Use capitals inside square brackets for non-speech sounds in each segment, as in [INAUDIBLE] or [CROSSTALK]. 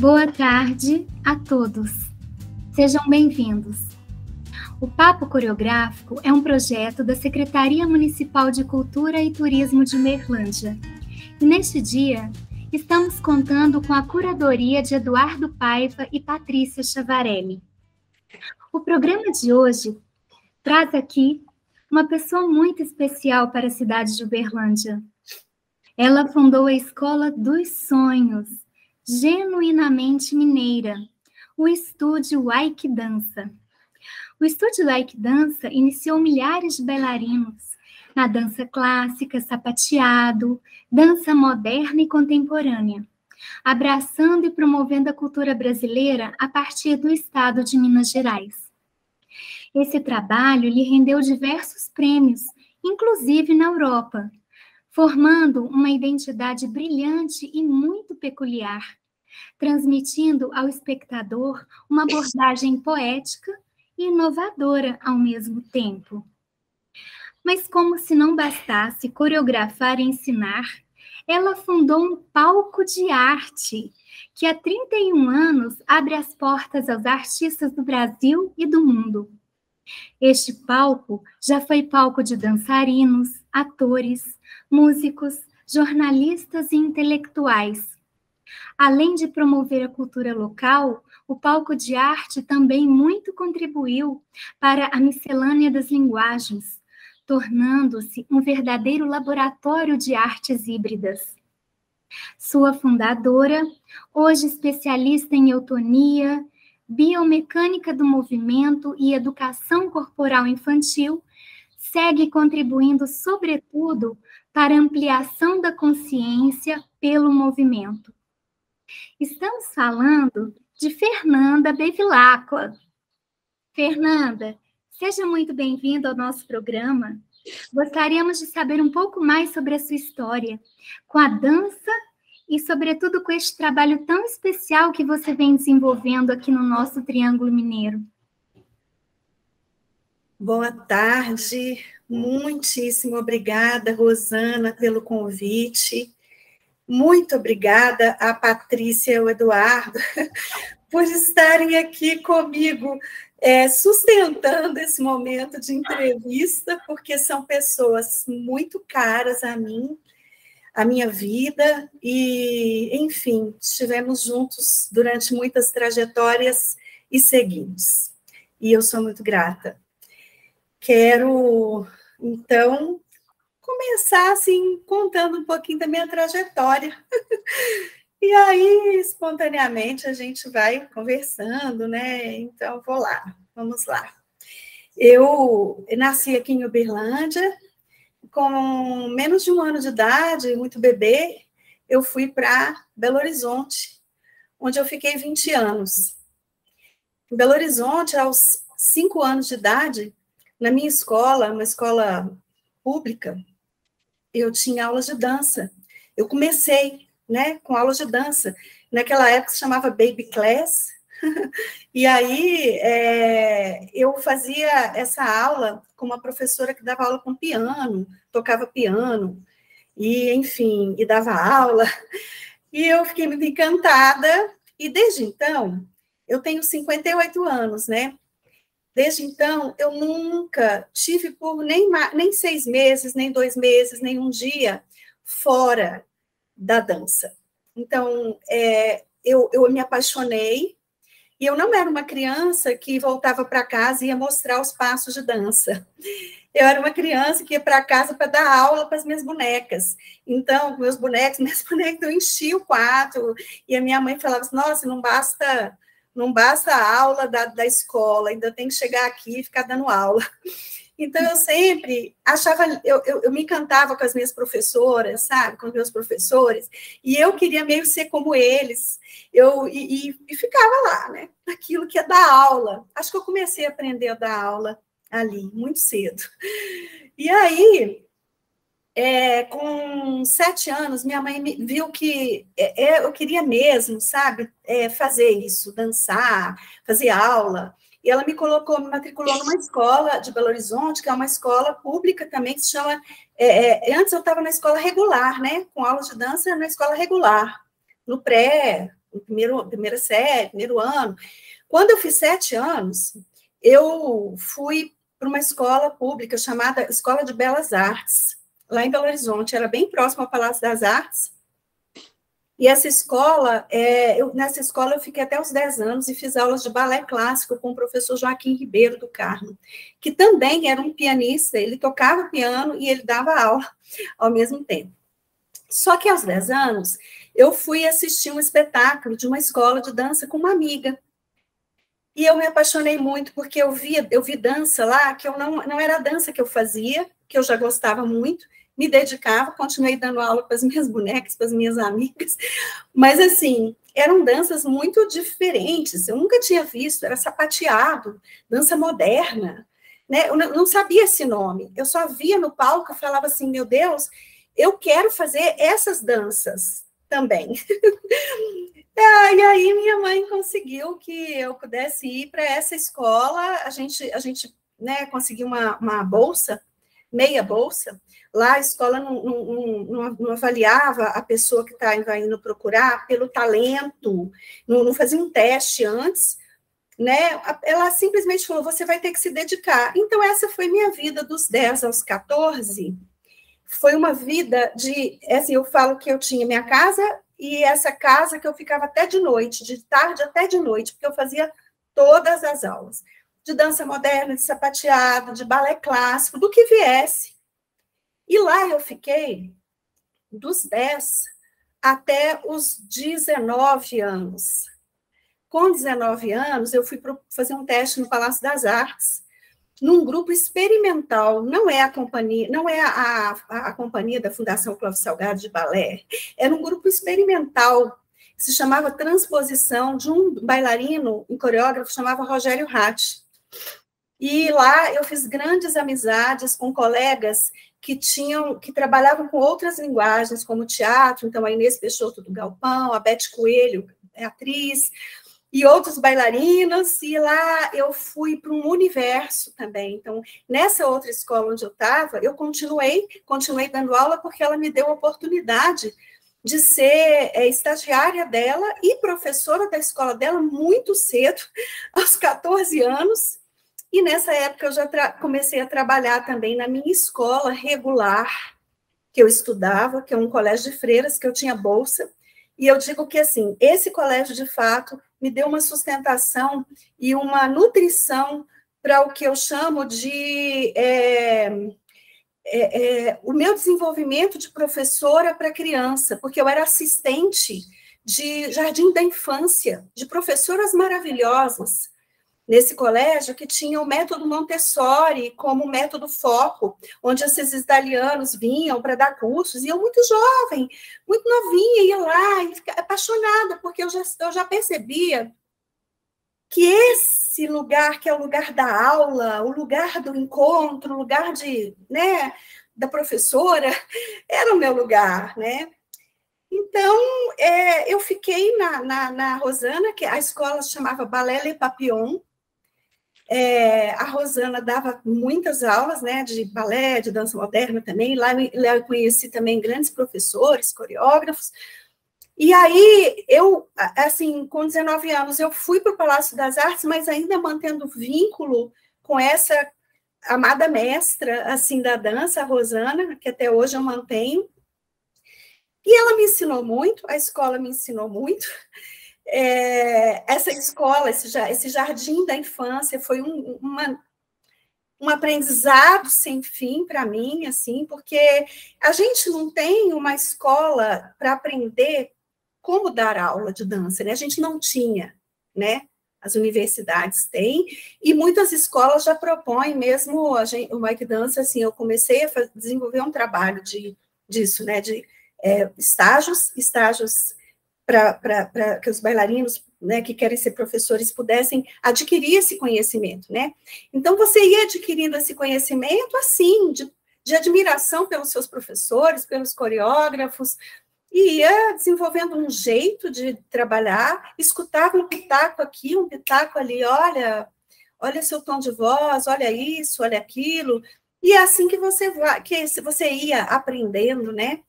Boa tarde a todos. Sejam bem-vindos. O Papo Coreográfico é um projeto da Secretaria Municipal de Cultura e Turismo de Merlândia. E neste dia, estamos contando com a curadoria de Eduardo Paiva e Patrícia Chavarelli. O programa de hoje traz aqui uma pessoa muito especial para a cidade de Uberlândia. Ela fundou a Escola dos Sonhos, genuinamente mineira, o estúdio Like Dança. O estúdio Like Dança iniciou milhares de bailarinos na dança clássica, sapateado, dança moderna e contemporânea, abraçando e promovendo a cultura brasileira a partir do estado de Minas Gerais. Esse trabalho lhe rendeu diversos prêmios, inclusive na Europa, formando uma identidade brilhante e muito peculiar, transmitindo ao espectador uma abordagem poética e inovadora ao mesmo tempo. Mas, como se não bastasse coreografar e ensinar, ela fundou um palco de arte que há 31 anos abre as portas aos artistas do Brasil e do mundo. Este palco já foi palco de dançarinos, atores, músicos, jornalistas e intelectuais, Além de promover a cultura local, o palco de arte também muito contribuiu para a miscelânea das linguagens, tornando-se um verdadeiro laboratório de artes híbridas. Sua fundadora, hoje especialista em eutonia, biomecânica do movimento e educação corporal infantil, segue contribuindo, sobretudo, para ampliação da consciência pelo movimento. Estamos falando de Fernanda Bevilacqua. Fernanda, seja muito bem-vinda ao nosso programa. Gostaríamos de saber um pouco mais sobre a sua história com a dança e, sobretudo, com este trabalho tão especial que você vem desenvolvendo aqui no nosso Triângulo Mineiro. Boa tarde, muitíssimo obrigada, Rosana, pelo convite. Muito obrigada a Patrícia e o Eduardo [LAUGHS] por estarem aqui comigo, é, sustentando esse momento de entrevista, porque são pessoas muito caras a mim, a minha vida, e, enfim, estivemos juntos durante muitas trajetórias e seguimos. E eu sou muito grata. Quero, então, começar assim contando um pouquinho da minha trajetória. [LAUGHS] e aí, espontaneamente, a gente vai conversando, né? Então, vou lá, vamos lá. Eu nasci aqui em Uberlândia, com menos de um ano de idade, muito bebê, eu fui para Belo Horizonte, onde eu fiquei 20 anos. Em Belo Horizonte, aos cinco anos de idade, na minha escola, uma escola pública, eu tinha aulas de dança. Eu comecei, né, com aulas de dança. Naquela época se chamava Baby Class. [LAUGHS] e aí é, eu fazia essa aula com uma professora que dava aula com piano, tocava piano, e enfim, e dava aula. [LAUGHS] E eu fiquei muito encantada. E desde então, eu tenho 58 anos, né? Desde então, eu nunca tive por nem, nem seis meses, nem dois meses, nem um dia fora da dança. Então, é, eu, eu me apaixonei e eu não era uma criança que voltava para casa e ia mostrar os passos de dança. Eu era uma criança que ia para casa para dar aula para as minhas bonecas. Então, meus bonecos, [LAUGHS] minhas bonecas, eu enchia o quarto. E a minha mãe falava assim: nossa, não basta não basta a aula da, da escola, ainda tem que chegar aqui e ficar dando aula. Então, eu sempre achava, eu, eu, eu, me encantava com as minhas professoras, sabe, com os meus professores, e eu queria meio ser como eles, eu, e, e, e ficava lá, né, aquilo que é dar aula. Acho que eu comecei a aprender a dar aula ali, muito cedo. E aí, é, com sete anos, minha mãe viu que é, é, eu queria mesmo, sabe, é, fazer isso, dançar, fazer aula. E ela me colocou, me matriculou numa escola de Belo Horizonte, que é uma escola pública também, que se chama. É, antes eu estava na escola regular, né? Com aulas de dança na escola regular, no pré, primeiro, primeira série, primeiro ano. Quando eu fiz sete anos, eu fui para uma escola pública chamada Escola de Belas Artes, lá em Belo Horizonte, era bem próximo ao Palácio das Artes. E essa escola, é, eu, nessa escola eu fiquei até os 10 anos e fiz aulas de balé clássico com o professor Joaquim Ribeiro do Carmo, que também era um pianista, ele tocava piano e ele dava aula ao mesmo tempo. Só que aos 10 anos, eu fui assistir um espetáculo de uma escola de dança com uma amiga. E eu me apaixonei muito, porque eu vi, eu vi dança lá, que eu não, não era a dança que eu fazia, que eu já gostava muito, me dedicava, continuei dando aula para as minhas bonecas, para as minhas amigas, mas assim, eram danças muito diferentes, eu nunca tinha visto, era sapateado, dança moderna, né? Eu não sabia esse nome, eu só via no palco e falava assim, meu Deus, eu quero fazer essas danças também. [LAUGHS] E aí minha mãe conseguiu que eu pudesse ir para essa escola, a gente, a gente né, conseguiu uma, uma bolsa, meia bolsa, Lá a escola não, não, não, não avaliava a pessoa que está indo procurar pelo talento, não, não fazia um teste antes, né? Ela simplesmente falou: você vai ter que se dedicar. Então, essa foi minha vida dos 10 aos 14. Foi uma vida de. Assim, eu falo que eu tinha minha casa e essa casa que eu ficava até de noite, de tarde até de noite, porque eu fazia todas as aulas de dança moderna, de sapateado, de balé clássico, do que viesse. E lá eu fiquei dos 10 até os 19 anos. Com 19 anos, eu fui fazer um teste no Palácio das Artes, num grupo experimental, não é a companhia, não é a, a, a companhia da Fundação Clóvis Salgado de Balé, era um grupo experimental que se chamava Transposição de um bailarino, um coreógrafo, chamava Rogério Ratti. E lá eu fiz grandes amizades com colegas que tinham, que trabalhavam com outras linguagens, como teatro, então a Inês Peixoto do Galpão, a Beth Coelho, é atriz, e outros bailarinos, e lá eu fui para um universo também. Então, nessa outra escola onde eu estava, eu continuei, continuei dando aula porque ela me deu a oportunidade de ser é, estagiária dela e professora da escola dela muito cedo, [LAUGHS] aos 14 anos, e nessa época eu já comecei a trabalhar também na minha escola regular, que eu estudava, que é um colégio de freiras, que eu tinha bolsa. E eu digo que, assim, esse colégio, de fato, me deu uma sustentação e uma nutrição para o que eu chamo de é, é, é, o meu desenvolvimento de professora para criança, porque eu era assistente de jardim da infância, de professoras maravilhosas, nesse colégio que tinha o método Montessori como método foco, onde esses italianos vinham para dar cursos, e eu muito jovem, muito novinha, ia lá e ficava apaixonada, porque eu já, eu já percebia que esse lugar, que é o lugar da aula, o lugar do encontro, o lugar de, né, da professora, [LAUGHS] era o meu lugar, né? Então, é, eu fiquei na, na, na, Rosana, que a escola chamava Ballet Le Papillon, é, a Rosana dava muitas aulas né, de balé, de dança moderna também. Lá, eu conheci também grandes professores, coreógrafos. E aí, eu, assim, com 19 anos, eu fui para o Palácio das Artes, mas ainda mantendo vínculo com essa amada mestra, assim, da dança, a Rosana, que até hoje eu mantenho. E ela me ensinou muito, a escola me ensinou muito é, essa escola, esse, esse jardim da infância foi um, uma, um aprendizado sem fim para mim, assim, porque a gente não tem uma escola para aprender como dar aula de dança, né? A gente não tinha, né? As universidades têm, e muitas escolas já propõem mesmo a gente, o Mike Dança, assim, eu comecei a desenvolver um trabalho de, disso, né? De é, estágios, estágios para que os bailarinos né, que querem ser professores pudessem adquirir esse conhecimento, né? Então, você ia adquirindo esse conhecimento, assim, de, de admiração pelos seus professores, pelos coreógrafos, e ia desenvolvendo um jeito de trabalhar, escutava um pitaco aqui, um pitaco ali, olha, olha seu tom de voz, olha isso, olha aquilo, e é assim que você que você ia aprendendo, né,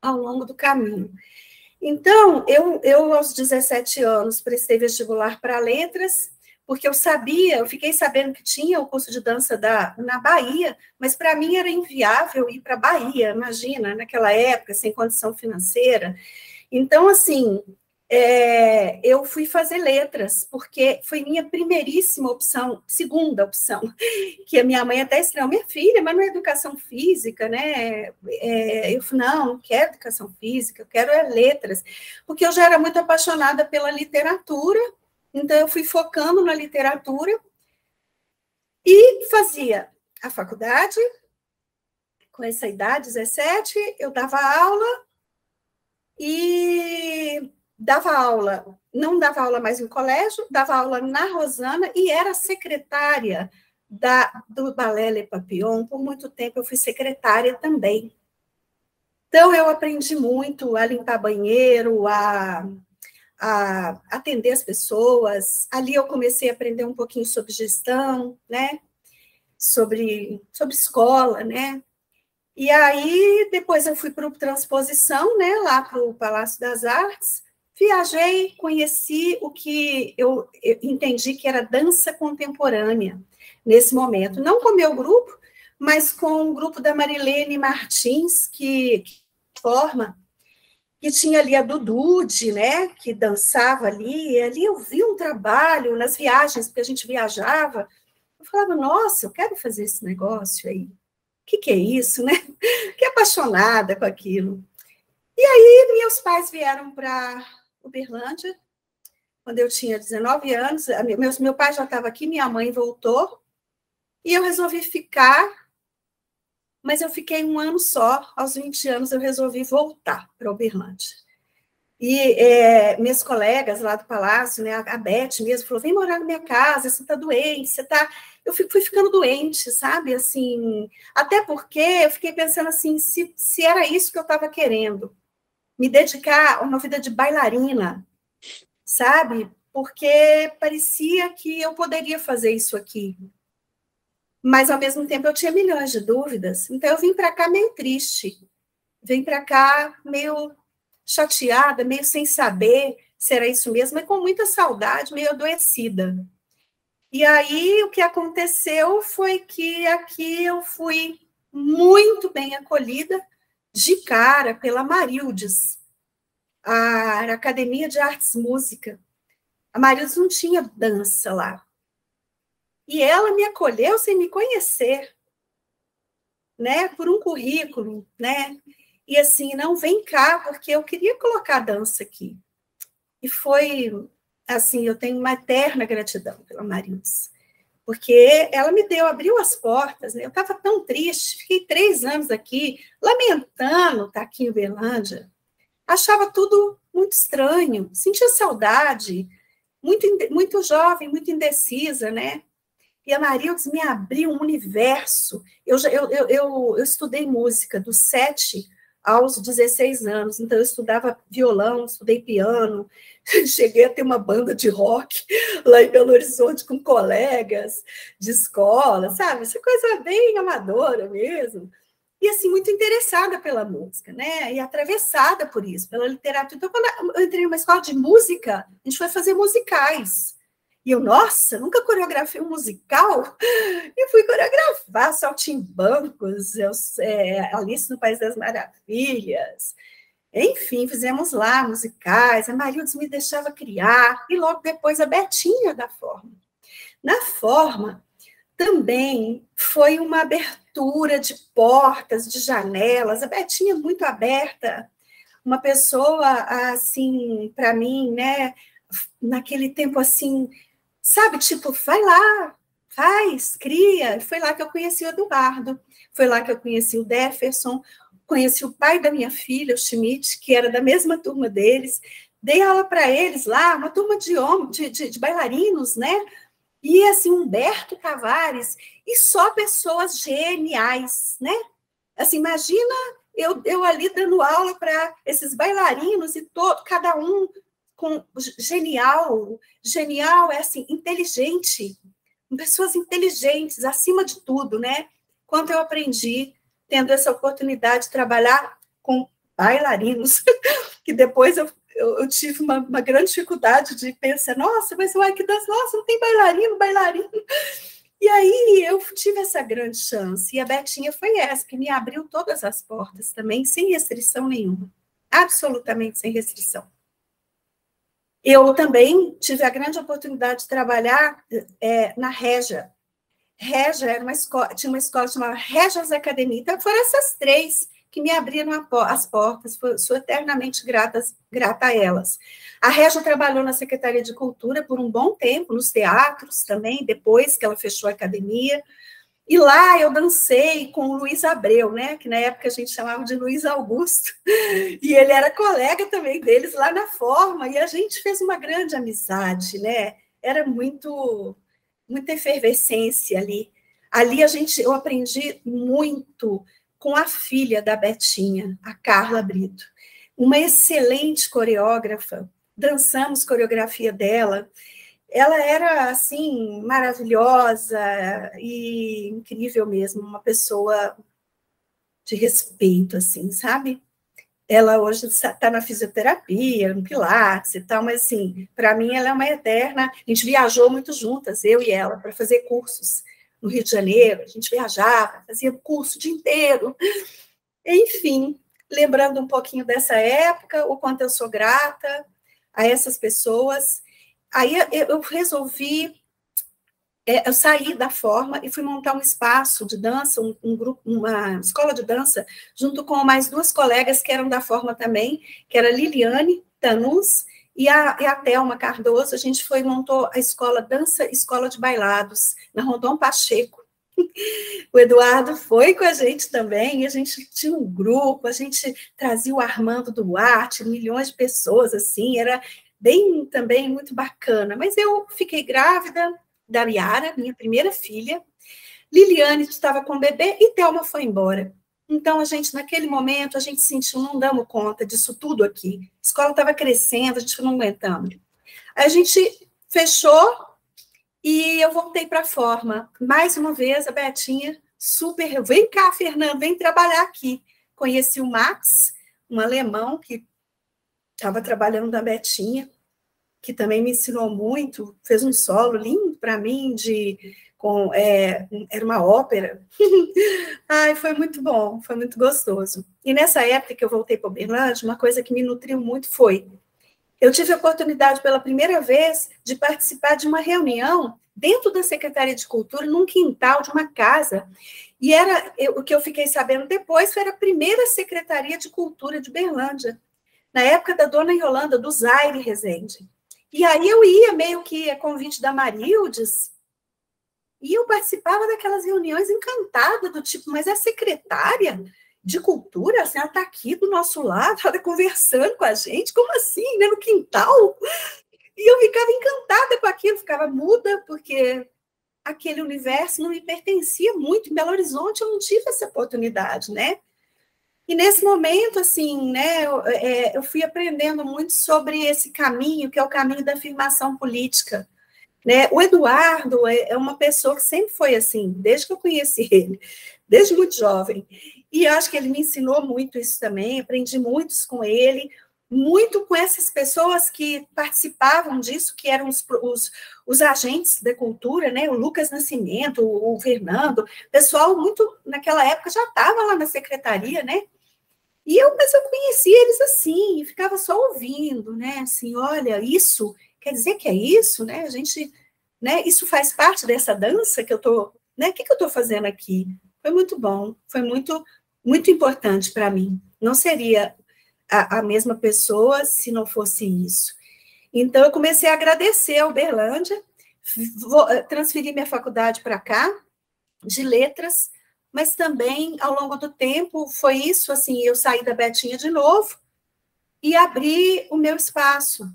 ao longo do caminho. Então, eu, eu aos 17 anos prestei vestibular para letras, porque eu sabia, eu fiquei sabendo que tinha o curso de dança da, na Bahia, mas para mim era inviável ir para a Bahia, imagina, naquela época, sem condição financeira. Então, assim, é, eu fui fazer letras, porque foi minha primeiríssima opção, segunda opção, [LAUGHS] que a minha mãe até estranhou, minha filha, mas não é educação física, né? É, eu falei, não, não quero educação física, eu quero é letras, porque eu já era muito apaixonada pela literatura, então eu fui focando na literatura e fazia a faculdade, com essa idade, 17, eu dava aula e dava aula, não dava aula mais no colégio, dava aula na Rosana e era secretária da, do Ballet Le Papillon. Por muito tempo eu fui secretária também. Então eu aprendi muito a limpar banheiro, a, a atender as pessoas. Ali eu comecei a aprender um pouquinho sobre gestão, né? Sobre, sobre escola, né? E aí, depois eu fui para o Transposição, né, lá para o Palácio das Artes, Viajei, conheci o que eu, entendi que era dança contemporânea nesse momento. Não com o meu grupo, mas com o grupo da Marilene Martins, que, que forma, que tinha ali a Dudude, né, que dançava ali, e ali eu vi um trabalho nas viagens, porque a gente viajava, eu falava, nossa, eu quero fazer esse negócio aí. O que, que é isso, né? Fiquei apaixonada com aquilo. E aí, meus pais vieram para Uberlândia, quando eu tinha 19 anos. Meu, meu pai já estava aqui, minha mãe voltou, e eu resolvi ficar, mas eu fiquei um ano só. Aos 20 anos, eu resolvi voltar para Uberlândia. E é, meus colegas lá do palácio, né, a Beth mesmo, falou: vem morar na minha casa, você está doente, você está. Eu fui ficando doente, sabe? Assim, até porque eu fiquei pensando assim, se, se era isso que eu estava querendo me dedicar a uma vida de bailarina, sabe? Porque parecia que eu poderia fazer isso aqui. Mas, ao mesmo tempo, eu tinha milhões de dúvidas. Então, eu vim para cá meio triste. Vim para cá meio chateada, meio sem saber se era isso mesmo, e com muita saudade, meio adoecida. E aí, o que aconteceu foi que aqui eu fui muito bem acolhida, de cara pela Marildes, a Academia de Artes Música. A Marildes não tinha dança lá. E ela me acolheu sem me conhecer, né, por um currículo, né? E assim, não vem cá, porque eu queria colocar dança aqui. E foi assim, eu tenho uma eterna gratidão pela Marildes porque ela me deu, abriu as portas, né? Eu estava tão triste, fiquei três anos aqui, lamentando estar aqui em Uberlândia. Achava tudo muito estranho, sentia saudade, muito, muito jovem, muito indecisa, né? E a Marildes me abriu um universo. Eu, eu, eu, eu, estudei música dos sete aos 16 anos. Então, eu estudava violão, estudei piano, [LAUGHS] cheguei a ter uma banda de rock [LAUGHS] lá em Belo Horizonte com colegas de escola, sabe? Essa coisa bem amadora mesmo. E, assim, muito interessada pela música, né? E atravessada por isso, pela literatura. Então, quando eu entrei numa escola de música, a gente foi fazer musicais. E eu, nossa, nunca coreografei um musical? E fui coreografar Saltimbancos, eu, é, Alice no País das Maravilhas. Enfim, fizemos lá musicais, a Marildes me deixava criar, e logo depois a Betinha da Forma. Na Forma, também foi uma abertura de portas, de janelas, a Betinha muito aberta, uma pessoa, assim, para mim, né, naquele tempo, assim, Sabe, tipo, vai lá, faz, cria. Foi lá que eu conheci o Eduardo, foi lá que eu conheci o Jefferson, conheci o pai da minha filha, o Schmidt, que era da mesma turma deles. Dei aula para eles lá, uma turma de, de, de, de bailarinos, né? E assim, Humberto Tavares, e só pessoas geniais, né? Assim, imagina eu, eu ali dando aula para esses bailarinos e todo, cada um com genial, genial é assim, inteligente, pessoas inteligentes, acima de tudo, né? Quanto eu aprendi tendo essa oportunidade de trabalhar com bailarinos, [LAUGHS] que depois eu, eu, eu tive uma, uma, grande dificuldade de pensar, nossa, mas o Aikidança, nossa, não tem bailarino, bailarino. E aí eu tive essa grande chance, e a Betinha foi essa, que me abriu todas as portas também, sem restrição nenhuma, absolutamente sem restrição. Eu também tive a grande oportunidade de trabalhar é, na Regia. Regia era uma escola, tinha uma escola chamada Regias Academia. Então, foram essas três que me abriram as portas, sou eternamente grata, grata a elas. A Regia trabalhou na Secretaria de Cultura por um bom tempo, nos teatros também, depois que ela fechou a academia. E lá eu dancei com o Luiz Abreu, né? Que na época a gente chamava de Luiz Augusto. E ele era colega também deles lá na forma, e a gente fez uma grande amizade, né? Era muito muita efervescência ali. Ali a gente eu aprendi muito com a filha da Betinha, a Carla Brito. Uma excelente coreógrafa. Dançamos coreografia dela ela era assim maravilhosa e incrível mesmo, uma pessoa de respeito, assim, sabe? Ela hoje está na fisioterapia, no Pilates e tal, mas assim, para mim ela é uma eterna. A gente viajou muito juntas, eu e ela, para fazer cursos no Rio de Janeiro. A gente viajava, fazia curso o dia inteiro. Enfim, lembrando um pouquinho dessa época, o quanto eu sou grata a essas pessoas Aí eu resolvi, é, eu saí da forma e fui montar um espaço de dança, um, um, grupo, uma escola de dança, junto com mais duas colegas que eram da forma também, que era Liliane Tanus e a, e a Thelma Cardoso. A gente foi montou a escola Dança Escola de Bailados, na Rondon Pacheco. [LAUGHS] O Eduardo foi com a gente também, a gente tinha um grupo, a gente trazia o Armando Duarte, milhões de pessoas, assim, era, bem também muito bacana. Mas eu fiquei grávida da Yara, minha primeira filha. Liliane estava com o bebê e Thelma foi embora. Então, a gente, naquele momento, a gente sentiu, não damos conta disso tudo aqui. A escola estava crescendo, a gente não aguentamos. A gente fechou e eu voltei para a forma. Mais uma vez, a Betinha, super. Vem cá, Fernando, vem trabalhar aqui. Conheci o Max, um alemão que estava trabalhando na Betinha, que também me ensinou muito, fez um solo lindo para mim de com é, era uma ópera. [LAUGHS] Ai, foi muito bom, foi muito gostoso. E nessa época que eu voltei para Uberlândia, uma coisa que me nutriu muito foi eu tive a oportunidade pela primeira vez de participar de uma reunião dentro da Secretaria de Cultura, num quintal de uma casa. E era eu, o que eu fiquei sabendo depois foi a primeira Secretaria de Cultura de Berlândia na época da dona Yolanda, do Zaire Rezende. E aí eu ia meio que a convite da Marildes, e eu participava daquelas reuniões encantada, do tipo, mas é secretária de cultura, assim, ela está aqui do nosso lado, ela está conversando com a gente, como assim, né, no quintal? E eu ficava encantada com aquilo, ficava muda, porque aquele universo não me pertencia muito. Em Belo Horizonte eu não tive essa oportunidade, né? E nesse momento, assim, né, eu, é, eu, fui aprendendo muito sobre esse caminho, que é o caminho da afirmação política. Né? O Eduardo é, é uma pessoa que sempre foi assim, desde que eu conheci [LAUGHS] ele, desde muito jovem. E acho que ele me ensinou muito isso também, aprendi muitos com ele, muito com essas pessoas que participavam disso, que eram os, os, os, agentes da cultura, né? O Lucas Nascimento, o, o Fernando, pessoal muito naquela época já estava lá na secretaria, né? E eu, mas eu conheci eles assim, e ficava só ouvindo, né? Assim, olha, isso quer dizer que é isso, né? A gente, né? Isso faz parte dessa dança que eu tô, né? O que, que eu estou fazendo aqui? Foi muito bom, foi muito, muito importante para mim. Não seria a, a, mesma pessoa se não fosse isso. Então eu comecei a agradecer a Uberlândia, vou, transferi minha faculdade para cá de letras mas também ao longo do tempo foi isso, assim, eu saí da Betinha de novo e abri o meu espaço.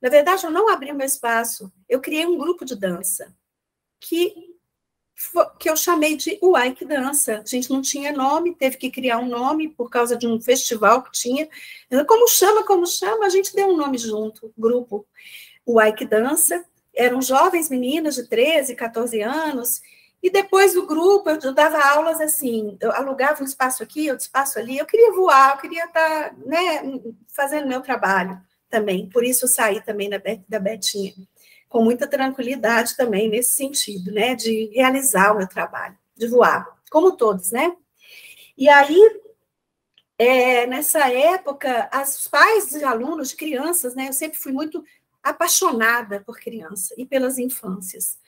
Na verdade, eu não abri o meu espaço, eu criei um grupo de dança que que eu chamei de Uai Dança. A gente não tinha nome, teve que criar um nome por causa de um festival que tinha. Como chama, como chama, a gente deu um nome junto, grupo Uai Dança. Eram jovens meninas de 13, 14 anos E depois do grupo, eu dava aulas assim, eu alugava um espaço aqui, outro espaço ali. Eu queria voar, eu queria estar tá, né, fazendo meu trabalho também. Por isso eu saí também da, da Betinha, com muita tranquilidade também nesse sentido, né, de realizar o meu trabalho, de voar, como todos, né? E aí, é, nessa época, os pais de alunos, de crianças, né, eu sempre fui muito apaixonada por criança e pelas infâncias.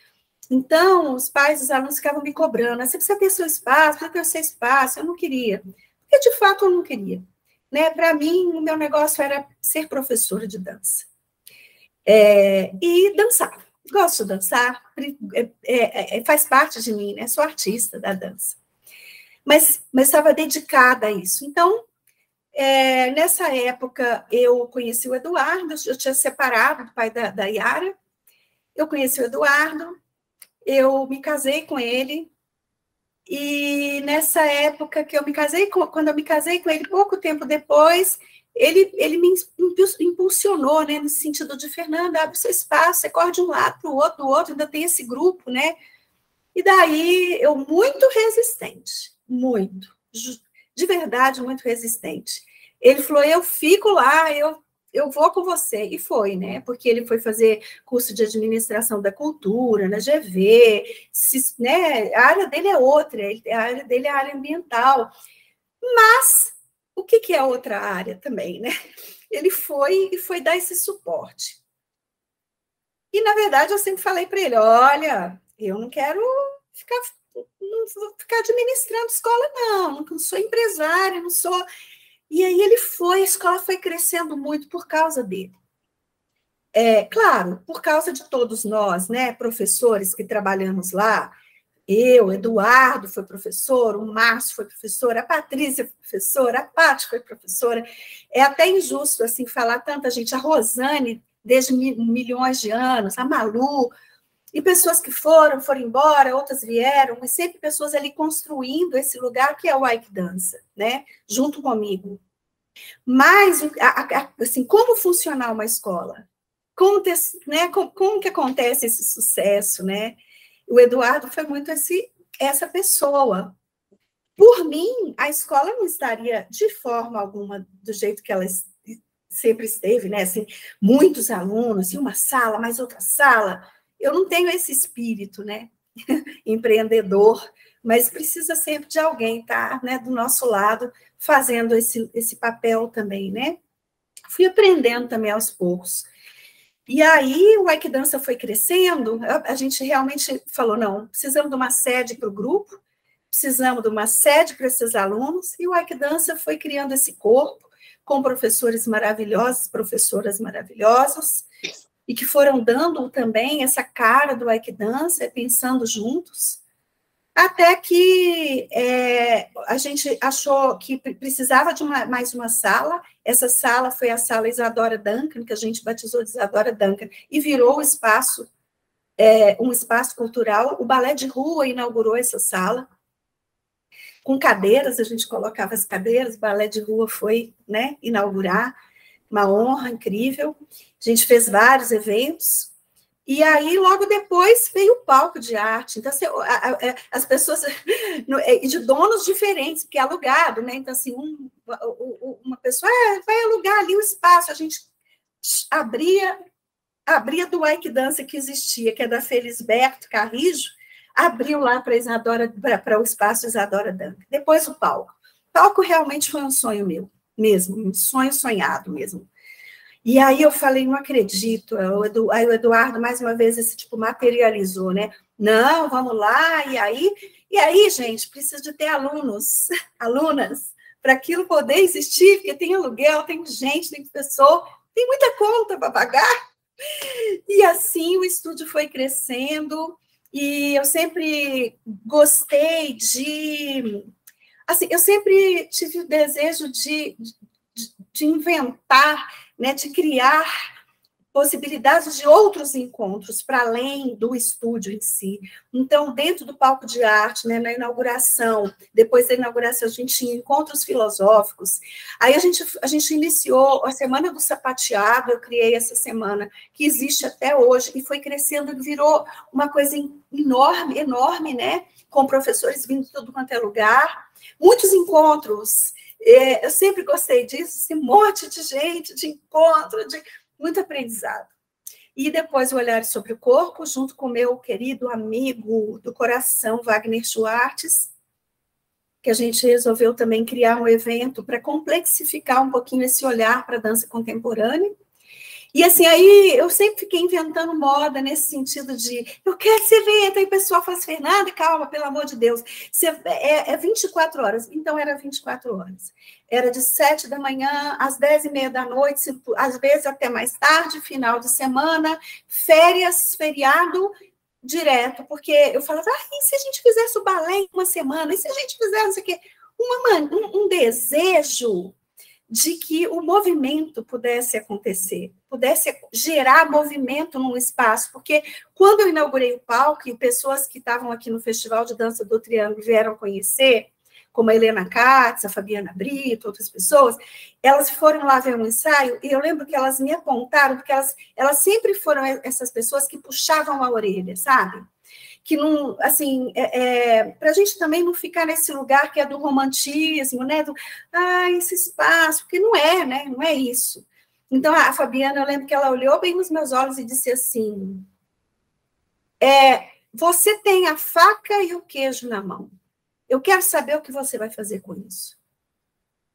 Então, os pais dos alunos ficavam me cobrando, ah, você precisa ter seu espaço, precisa ter seu espaço, eu não queria. Porque, de fato, eu não queria. Né? Para mim, o meu negócio era ser professora de dança. É, e dançar. Gosto de dançar, é, é, é, faz parte de mim, né? Sou artista da dança. Mas, estava dedicada a isso. Então, é, nessa época, eu conheci o Eduardo, eu tinha separado do pai da, da Yara, eu conheci o Eduardo, eu me casei com ele, e nessa época que eu me casei, quando eu me casei com ele, pouco tempo depois, ele, ele me impulsionou, né, no sentido de, Fernanda, abre seu espaço, você corre de um lado para o outro, do outro, ainda tem esse grupo, né? E daí, eu muito resistente, muito, de verdade, muito resistente. Ele falou, eu fico lá, eu eu vou com você. E foi, né? Porque ele foi fazer curso de administração da cultura, na GV, se, né? A área dele é outra, a área dele é a área ambiental. Mas o que, que é outra área também, né? Ele foi e foi dar esse suporte. E, na verdade, eu sempre falei para ele: olha, eu não quero ficar, não vou ficar administrando escola, não, não sou empresária, não sou e aí ele foi, a escola foi crescendo muito por causa dele. É, claro, por causa de todos nós, né, professores que trabalhamos lá, eu, Eduardo foi professor, o Márcio foi professor, a Patrícia foi professora, a Paty foi professora. É até injusto assim falar tanta gente, a Rosane, desde milhões de anos, a Malu, e pessoas que foram, foram embora, outras vieram, mas sempre pessoas ali construindo esse lugar que é o Ike Dança, né? Junto comigo. Mas, assim, como funcionar uma escola? Como, ter, né, como, como, que acontece esse sucesso, né? O Eduardo foi muito esse, essa pessoa. Por mim, a escola não estaria de forma alguma do jeito que ela sempre esteve, né? Assim, muitos alunos, e uma sala, mais outra sala, eu não tenho esse espírito, né, [LAUGHS] empreendedor, mas precisa sempre de alguém estar, tá, né, do nosso lado, fazendo esse, esse papel também, né. Fui aprendendo também aos poucos. E aí o Ike Dança foi crescendo, a, gente realmente falou, não, precisamos de uma sede para o grupo, precisamos de uma sede para esses alunos, e o Ike Dança foi criando esse corpo, com professores maravilhosos, professoras maravilhosas, e que foram dando também essa cara do Ike Dança, pensando juntos, até que é, a gente achou que precisava de uma, mais uma sala. Essa sala foi a sala Isadora Duncan, que a gente batizou de Isadora Duncan, e virou o espaço, é, um espaço cultural. O Balé de Rua inaugurou essa sala, com cadeiras, a gente colocava as cadeiras, o Balé de Rua foi né, inaugurar uma honra incrível. A gente fez vários eventos. E aí, logo depois, veio o palco de arte. Então, assim, é, as pessoas, [LAUGHS] é, de donos diferentes, porque é alugado, né? Então, assim, um, uma pessoa é, vai alugar ali o espaço. A gente abria, abria do Ike Dança que existia, que é da Felisberto Carrijo, abriu lá para Isadora, para o espaço Isadora Danca. Depois o palco. O palco realmente foi um sonho meu mesmo, um sonho sonhado mesmo. E aí eu falei, não acredito. Aí o Eduardo, mais uma vez, esse tipo materializou, né? Não, vamos lá, e aí, e aí, gente, precisa de ter alunos, [LAUGHS] alunas, para aquilo poder existir, porque tem aluguel, tem gente, tem professor, tem muita conta para pagar. E assim o estúdio foi crescendo, e eu sempre gostei de assim, eu sempre tive o desejo de, de, inventar, né, de criar possibilidades de outros encontros para além do estúdio em si. Então, dentro do palco de arte, né, na inauguração, depois da inauguração, a gente tinha encontros filosóficos. Aí a gente, a gente iniciou a Semana do Sapateado, eu criei essa semana, que existe até hoje, e foi crescendo e virou uma coisa enorme, enorme, né? Com professores vindo de tudo quanto é lugar. Muitos encontros. É, eu sempre gostei disso, esse monte de gente, de encontro, de muito aprendizado. E depois o Olhar sobre o Corpo, junto com meu querido amigo do coração, Wagner Schwartz, que a gente resolveu também criar um evento para complexificar um pouquinho esse olhar para a dança contemporânea. E assim, aí eu sempre fiquei inventando moda nesse sentido de eu quero esse evento, aí o pessoal fala assim, Fernanda, calma, pelo amor de Deus, você, é, é 24 horas. Então era 24 horas. Era de 7 da manhã às 10 e meia da noite, às vezes até mais tarde, final de semana, férias, feriado, direto, porque eu falava, ah, e se a gente fizesse o balé em uma semana? E se a gente fizesse não sei o quê? Uma, um, um desejo de que o movimento pudesse acontecer, pudesse gerar movimento num espaço, porque quando eu inaugurei o palco e pessoas que estavam aqui no Festival de Dança do Triângulo vieram conhecer, como a Helena Katz, a Fabiana Brito, outras pessoas, elas foram lá ver um ensaio e eu lembro que elas me apontaram, porque elas, elas sempre foram essas pessoas que puxavam a orelha, sabe? Que não, assim, é, é para a gente também não ficar nesse lugar que é do romantismo, né, do, ah, esse espaço, porque não é, né, não é isso. Então, a Fabiana, eu lembro que ela olhou bem nos meus olhos e disse assim, é, você tem a faca e o queijo na mão, eu quero saber o que você vai fazer com isso.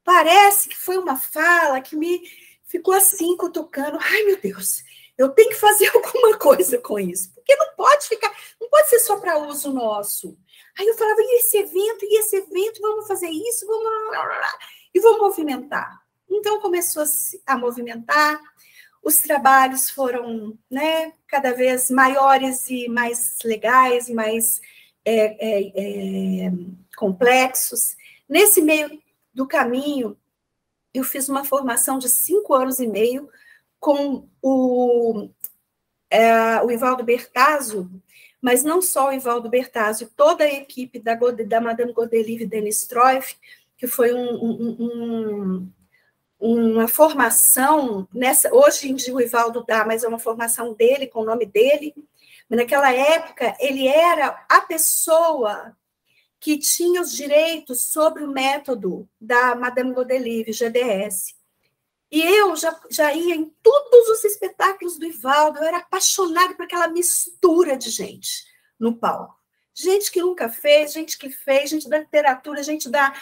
Parece que foi uma fala que me ficou assim, cutucando, ai, meu Deus, eu tenho que fazer [LAUGHS] alguma coisa com isso, porque não pode ficar, não pode ser só para uso nosso. Aí eu falava, e esse evento, e esse evento, vamos fazer isso, vamos e vou movimentar. Então começou a movimentar, os trabalhos foram né, cada vez maiores e mais legais mais é, é, é, complexos. Nesse meio do caminho, eu fiz uma formação de cinco anos e meio com o, é, o Ivaldo Bertazzo, mas não só o Ivaldo Bertazzo, toda a equipe da, da Madame Godelive Denis Troif, que foi um, um, um, uma formação, nessa, hoje em dia o Ivaldo dá, mas é uma formação dele, com o nome dele, mas naquela época ele era a pessoa que tinha os direitos sobre o método da Madame Godelive, GDS. E eu já, já ia em todos os espetáculos do Ivaldo, eu era apaixonada por aquela mistura de gente no palco. Gente que nunca fez, gente que fez, gente da literatura, gente da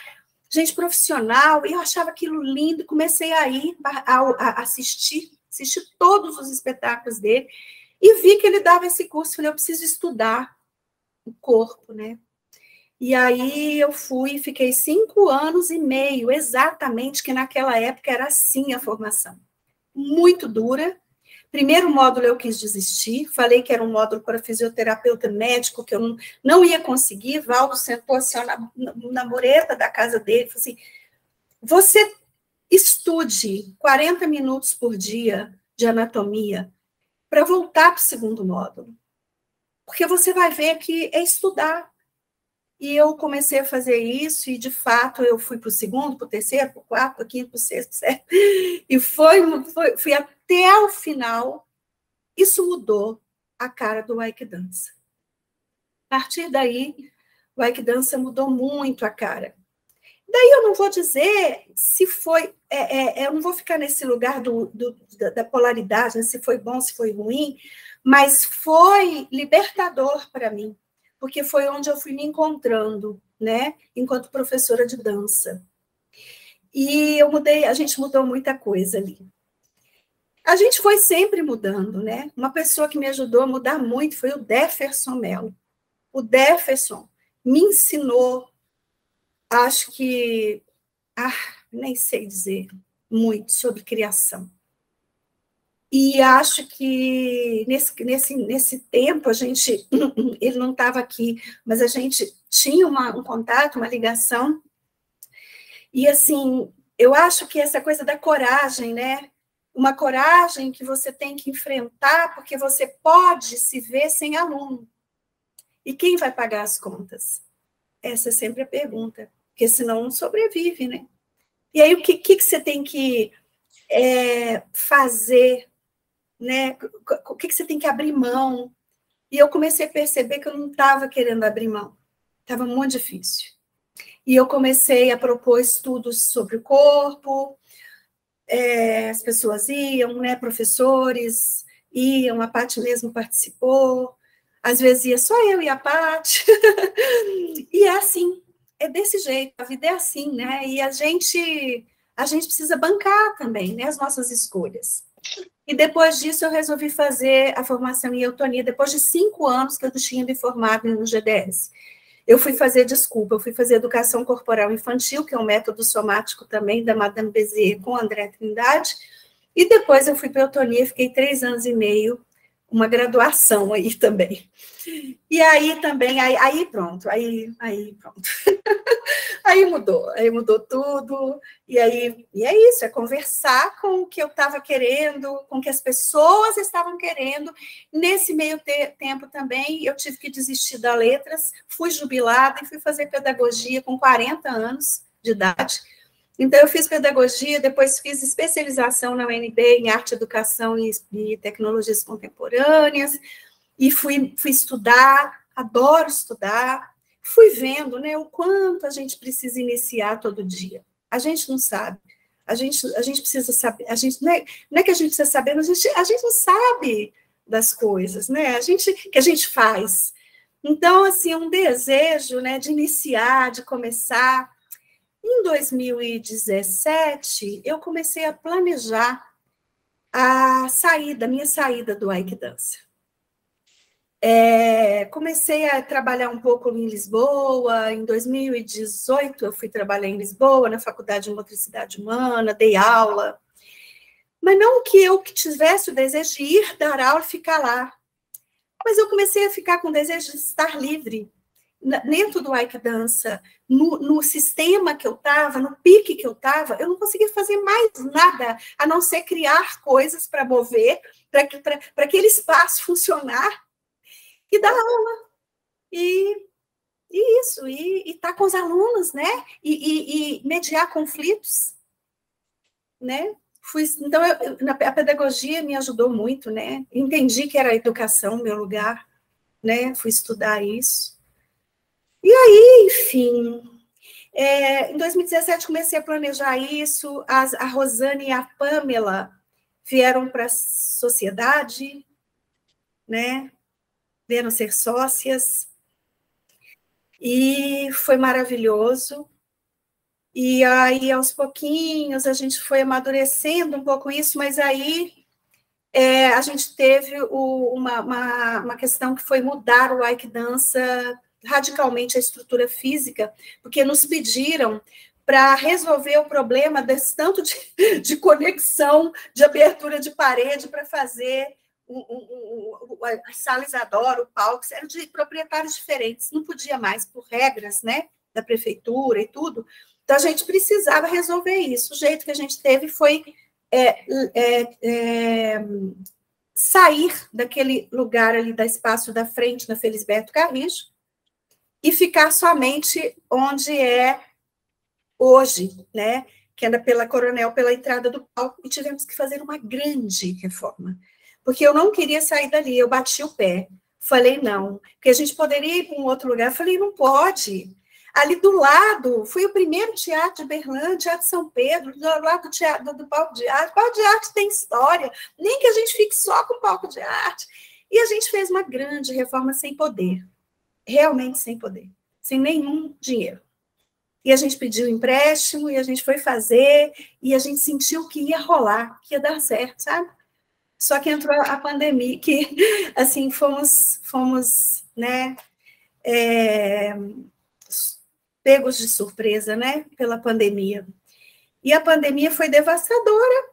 gente profissional, e eu achava aquilo lindo, comecei a ir a, a assistir, assistir todos os espetáculos dele, e vi que ele dava esse curso, falei, eu preciso estudar o corpo, né? E aí eu fui, fiquei cinco anos e meio, exatamente, que naquela época era assim a formação. Muito dura. Primeiro módulo eu quis desistir, falei que era um módulo para fisioterapeuta médico, que eu não, não ia conseguir. Valdo sentou assim na, na mureta da casa dele, falou assim: você estude 40 minutos por dia de anatomia para voltar para o segundo módulo. Porque você vai ver que é estudar, e eu comecei a fazer isso, e de fato eu fui para o segundo, para o terceiro, para o quarto, para o quinto, para o sexto, certo? E foi, foi, fui até o final. Isso mudou a cara do Ike Dança. A partir daí, o Ike Dança mudou muito a cara. Daí eu não vou dizer se foi, é, é, eu não vou ficar nesse lugar do, do da polaridade, né, se foi bom, se foi ruim, mas foi libertador para mim porque foi onde eu fui me encontrando, né, enquanto professora de dança. E eu mudei, a gente mudou muita coisa ali. A gente foi sempre mudando, né? Uma pessoa que me ajudou a mudar muito foi o Deferson Mello. O Deferson me ensinou, acho que, ah, nem sei dizer muito sobre criação. E acho que nesse, nesse, nesse tempo a gente, [CLEARS THROAT] ele não estava aqui, mas a gente tinha uma, um contato, uma ligação. E assim, eu acho que essa coisa da coragem, né? uma coragem que você tem que enfrentar, porque você pode se ver sem aluno. E quem vai pagar as contas? Essa é sempre a pergunta, porque senão não sobrevive, né? E aí, o que, que, que você tem que é, fazer, né? O que, que você tem que abrir mão? E eu comecei a perceber que eu não estava querendo abrir mão. Estava muito difícil. E eu comecei a propor estudos sobre o corpo, é, as pessoas iam, né, professores iam, a Paty mesmo participou, às vezes ia só eu e a Paty, [LAUGHS] e é assim, é desse jeito, a vida é assim, né, e a gente, a gente precisa bancar também, né, as nossas escolhas. E depois disso eu resolvi fazer a formação em eutonia, depois de cinco anos que eu tinha me formado no GDS. Eu fui fazer, desculpa, eu fui fazer educação corporal infantil, que é um método somático também da Madame Bézier com André Trindade, e depois eu fui para Eutonia, fiquei três anos e meio uma graduação aí também. E aí também, aí, aí pronto, aí, aí pronto. [LAUGHS] aí mudou, aí mudou tudo, e aí, e é isso, é conversar com o que eu estava querendo, com o que as pessoas estavam querendo. Nesse meio te tempo também, eu tive que desistir da letras, fui jubilada e fui fazer pedagogia com 40 anos de idade, então, eu fiz pedagogia, depois fiz especialização na UNB em arte, educação e, e tecnologias contemporâneas, e fui, fui estudar, adoro estudar, fui vendo né, o quanto a gente precisa iniciar todo dia. A gente não sabe, a gente, a gente precisa saber, a gente, não, é, não é que a gente precisa saber, mas a gente, a gente não sabe das coisas, né? A gente, que a gente faz. Então, assim, um desejo né, de iniciar, de começar, em 2017, eu comecei a planejar a saída, minha saída do Ike Dança. É, comecei a trabalhar um pouco em Lisboa. Em 2018, eu fui trabalhar em Lisboa, na Faculdade de Motricidade Humana, dei aula. Mas não que eu tivesse o desejo de ir dar aula e ficar lá. Mas eu comecei a ficar com o desejo de estar livre, dentro do Ike Dança, no, no sistema que eu estava, no pique que eu estava, eu não conseguia fazer mais nada a não ser criar coisas para mover, para aquele espaço funcionar e dar aula. E, e isso, e estar tá com os alunos, né? E, e, e mediar conflitos, né? Fui, então, eu, a pedagogia me ajudou muito, né? Entendi que era a educação meu lugar, né? Fui estudar isso. E aí, enfim, é, em 2017 comecei a planejar isso, as, a Rosane e a Pamela vieram para a sociedade, né? Vieram ser sócias, e foi maravilhoso. E aí, aos pouquinhos, a gente foi amadurecendo um pouco isso, mas aí é, a gente teve o, uma, uma, uma, questão que foi mudar o Ike Dança radicalmente a estrutura física, porque nos pediram para resolver o problema desse tanto de, [LAUGHS] de, conexão, de abertura de parede para fazer o, o, o, a sala Isadora, o palco, eram de proprietários diferentes, não podia mais, por regras né, da prefeitura e tudo. Então, a gente precisava resolver isso. O jeito que a gente teve foi é, é, é, sair daquele lugar ali da espaço da frente, na Felisberto Carrijo, e ficar somente onde é hoje, né? Que anda pela Coronel, pela entrada do palco, e tivemos que fazer uma grande reforma. Porque eu não queria sair dali, eu bati o pé. Falei, não, porque a gente poderia ir para um outro lugar. Falei, não pode. Ali do lado, foi o primeiro teatro de Berlândia, Teatro de São Pedro, do lado do, teatro, do palco de arte. O palco de arte tem história, nem que a gente fique só com o palco de arte. E a gente fez uma grande reforma sem poder realmente sem poder, sem nenhum dinheiro. E a gente pediu empréstimo, e a gente foi fazer, e a gente sentiu que ia rolar, que ia dar certo, sabe? Só que entrou a pandemia, que, [LAUGHS] assim, fomos, fomos né, é, pegos de surpresa, né, pela pandemia. E a pandemia foi devastadora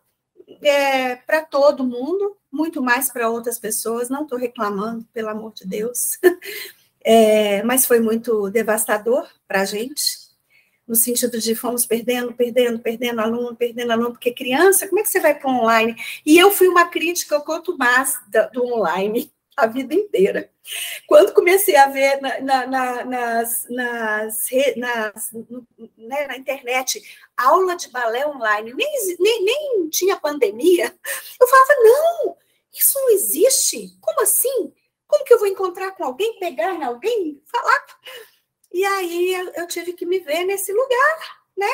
é, para todo mundo, muito mais para outras pessoas, não estou reclamando, pelo amor de Deus, [LAUGHS] é, mas foi muito devastador para a gente, no sentido de fomos perdendo, perdendo, perdendo aluno, perdendo aluno, porque criança, como é que você vai para online? E eu fui uma crítica quanto mais do online [LAUGHS] a vida inteira. Quando comecei a ver na, na, na, nas, nas, nas né, na internet aula de balé online, nem, nem, nem tinha pandemia, eu falava, não, isso não existe. Como assim? Como que eu vou encontrar com alguém, pegar em alguém, falar? E aí eu tive que me ver nesse lugar, né?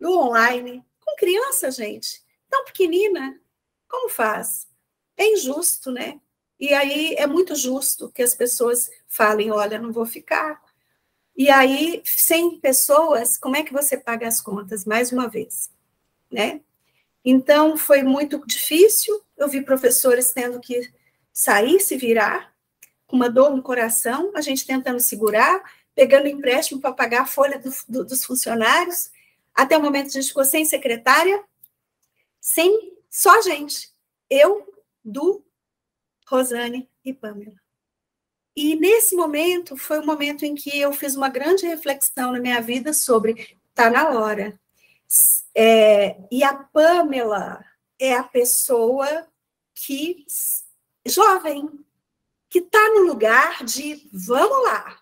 No online, com criança, gente, tão pequenina. Como faz? É injusto, né? E aí é muito justo que as pessoas falem: olha, não vou ficar. E aí, sem pessoas, como é que você paga as contas? Mais uma vez, né? Então, foi muito difícil. Eu vi professores tendo que sair, se virar, com uma dor no coração, a gente tentando segurar, pegando empréstimo para pagar a folha do, do, dos funcionários. Até o momento a gente ficou sem secretária, sem só gente. Eu, Du, Rosane e Pamela. E nesse momento foi o momento em que eu fiz uma grande reflexão na minha vida sobre tá na hora. É, e a Pamela é a pessoa que jovem que está no lugar de vamos lá.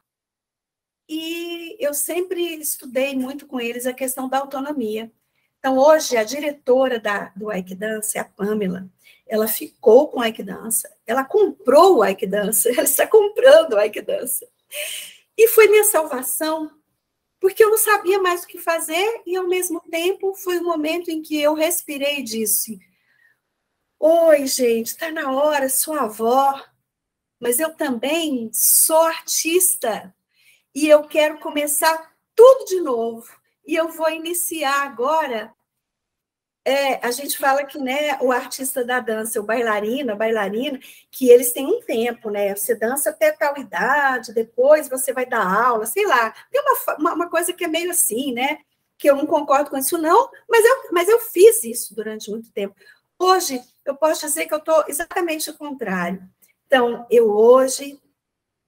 E eu sempre estudei muito com eles a questão da autonomia. Então, hoje, a diretora da, do Dance é a Pamela ela ficou com a Ike Dança, ela comprou o Dança, [LAUGHS] ela está comprando o Dança. E foi minha salvação, porque eu não sabia mais o que fazer, e ao mesmo tempo foi o momento em que eu respirei e disse: Oi, gente, está na hora, sou avó, mas eu também sou artista, e eu quero começar tudo de novo. E eu vou iniciar agora é, a gente fala que né, o artista da dança, o bailarino, a bailarina, que eles têm um tempo, né? Você dança até tal idade, depois você vai dar aula, sei lá. Tem uma, uma, uma coisa que é meio assim, né? Que eu não concordo com isso, não, mas eu, mas eu fiz isso durante muito tempo. Hoje, eu posso dizer que eu estou exatamente o contrário. Então, eu hoje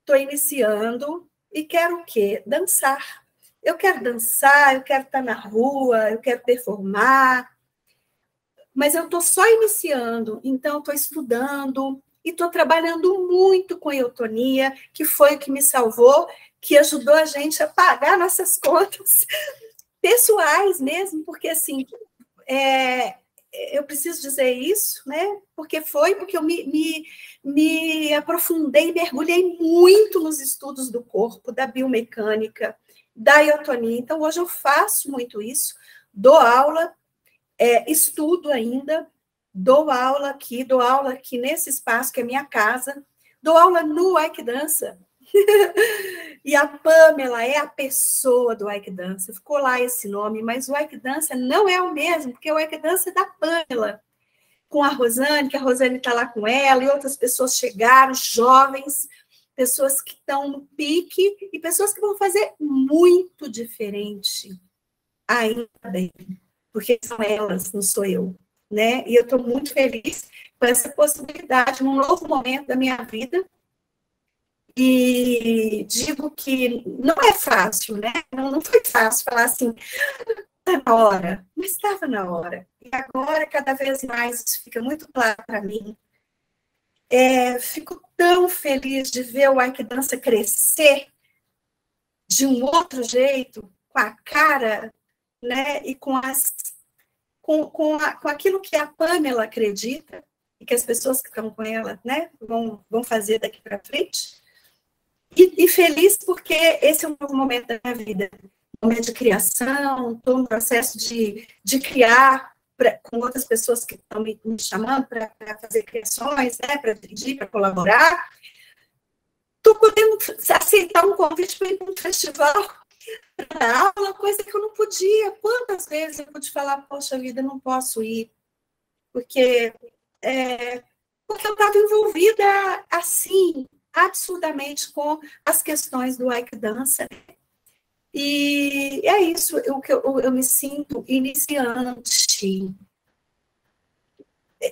estou iniciando e quero o quê? Dançar. Eu quero dançar, eu quero estar na rua, eu quero performar, mas eu estou só iniciando, então estou estudando e estou trabalhando muito com eutonia, que foi o que me salvou, que ajudou a gente a pagar nossas [LAUGHS] contas pessoais mesmo, porque assim, é, eu preciso dizer isso, né? Porque foi porque eu me, me, me aprofundei, mergulhei muito nos estudos do corpo, da biomecânica, da eutonia. Então, hoje eu faço muito isso, dou aula é, estudo ainda, dou aula aqui, dou aula aqui nesse espaço que é minha casa, dou aula no Ike Dança. [LAUGHS] e a Pamela é a pessoa do Ike Dança. Ficou lá esse nome, mas o Ike Dança não é o mesmo, porque o Ike Dança é da Pamela. Com a Rosane, que a Rosane está lá com ela, e outras pessoas chegaram, jovens, pessoas que estão no pique, e pessoas que vão fazer muito diferente. Ainda bem porque são elas, não sou eu, né? E eu estou muito feliz com essa possibilidade, num novo momento da minha vida. E digo que não é fácil, né? Não, não foi fácil falar assim, está na hora, mas estava na hora. E agora, cada vez mais, isso fica muito claro para mim. É, fico tão feliz de ver o Ike Dança crescer de um outro jeito, com a cara né, e com, as, com, com, a, com aquilo que a Pamela acredita e que as pessoas que estão com ela né, vão, vão fazer daqui para frente. E, e, feliz porque esse é um novo momento da minha vida, um momento de criação, estou no processo de, de criar pra, com outras pessoas que estão me, me chamando para fazer criações, né, para dirigir, para colaborar. Estou podendo aceitar um convite para ir para um festival para aula, coisa que eu não podia. Quantas vezes eu pude falar, poxa vida, não posso ir, porque, é, porque eu estava envolvida assim, absurdamente com as questões do Ike Dança. E é isso, o que eu, eu me sinto iniciante.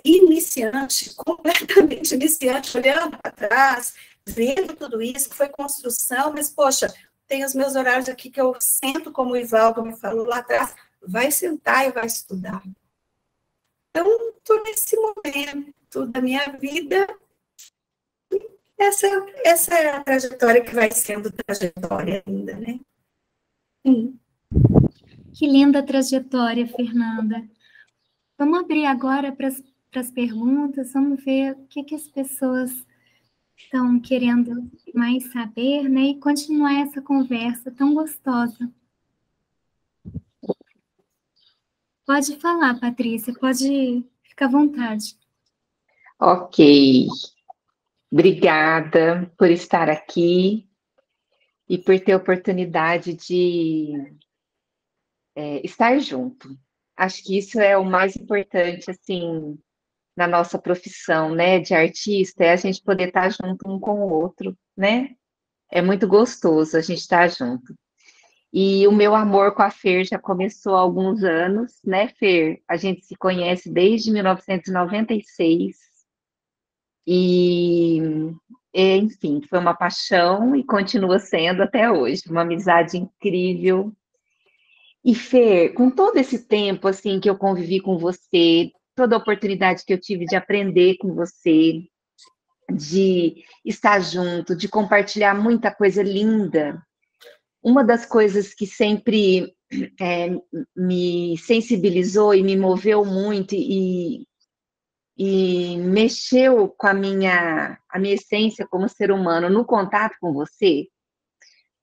Iniciante, completamente iniciante, olhando para trás, vendo tudo isso, que foi construção, mas, poxa, tenho os meus horários aqui que eu sento, como o Ivaldo me falou lá atrás, vai sentar e vai estudar. Então, estou nesse momento da minha vida. Essa, essa é a trajetória que vai sendo trajetória ainda, né? Sim. Que linda trajetória, Fernanda. Vamos abrir agora para as perguntas, vamos ver o que, que as pessoas estão querendo mais saber, né? E continuar essa conversa tão gostosa. Pode falar, Patrícia, pode ficar à vontade. Ok. Obrigada por estar aqui e por ter a oportunidade de é, estar junto. Acho que isso é o mais importante, assim, na nossa profissão, né, de artista, é a gente poder estar junto um com o outro, né? É muito gostoso a gente estar junto. E o meu amor com a Fer já começou há alguns anos, né, Fer? A gente se conhece desde 1996. E, enfim, foi uma paixão e continua sendo até hoje, uma amizade incrível. E Fer, com todo esse tempo assim que eu convivi com você, toda a oportunidade que eu tive de aprender com você, de estar junto, de compartilhar muita coisa linda. Uma das coisas que sempre é, me sensibilizou e me moveu muito e, e mexeu com a minha, a minha essência como ser humano no contato com você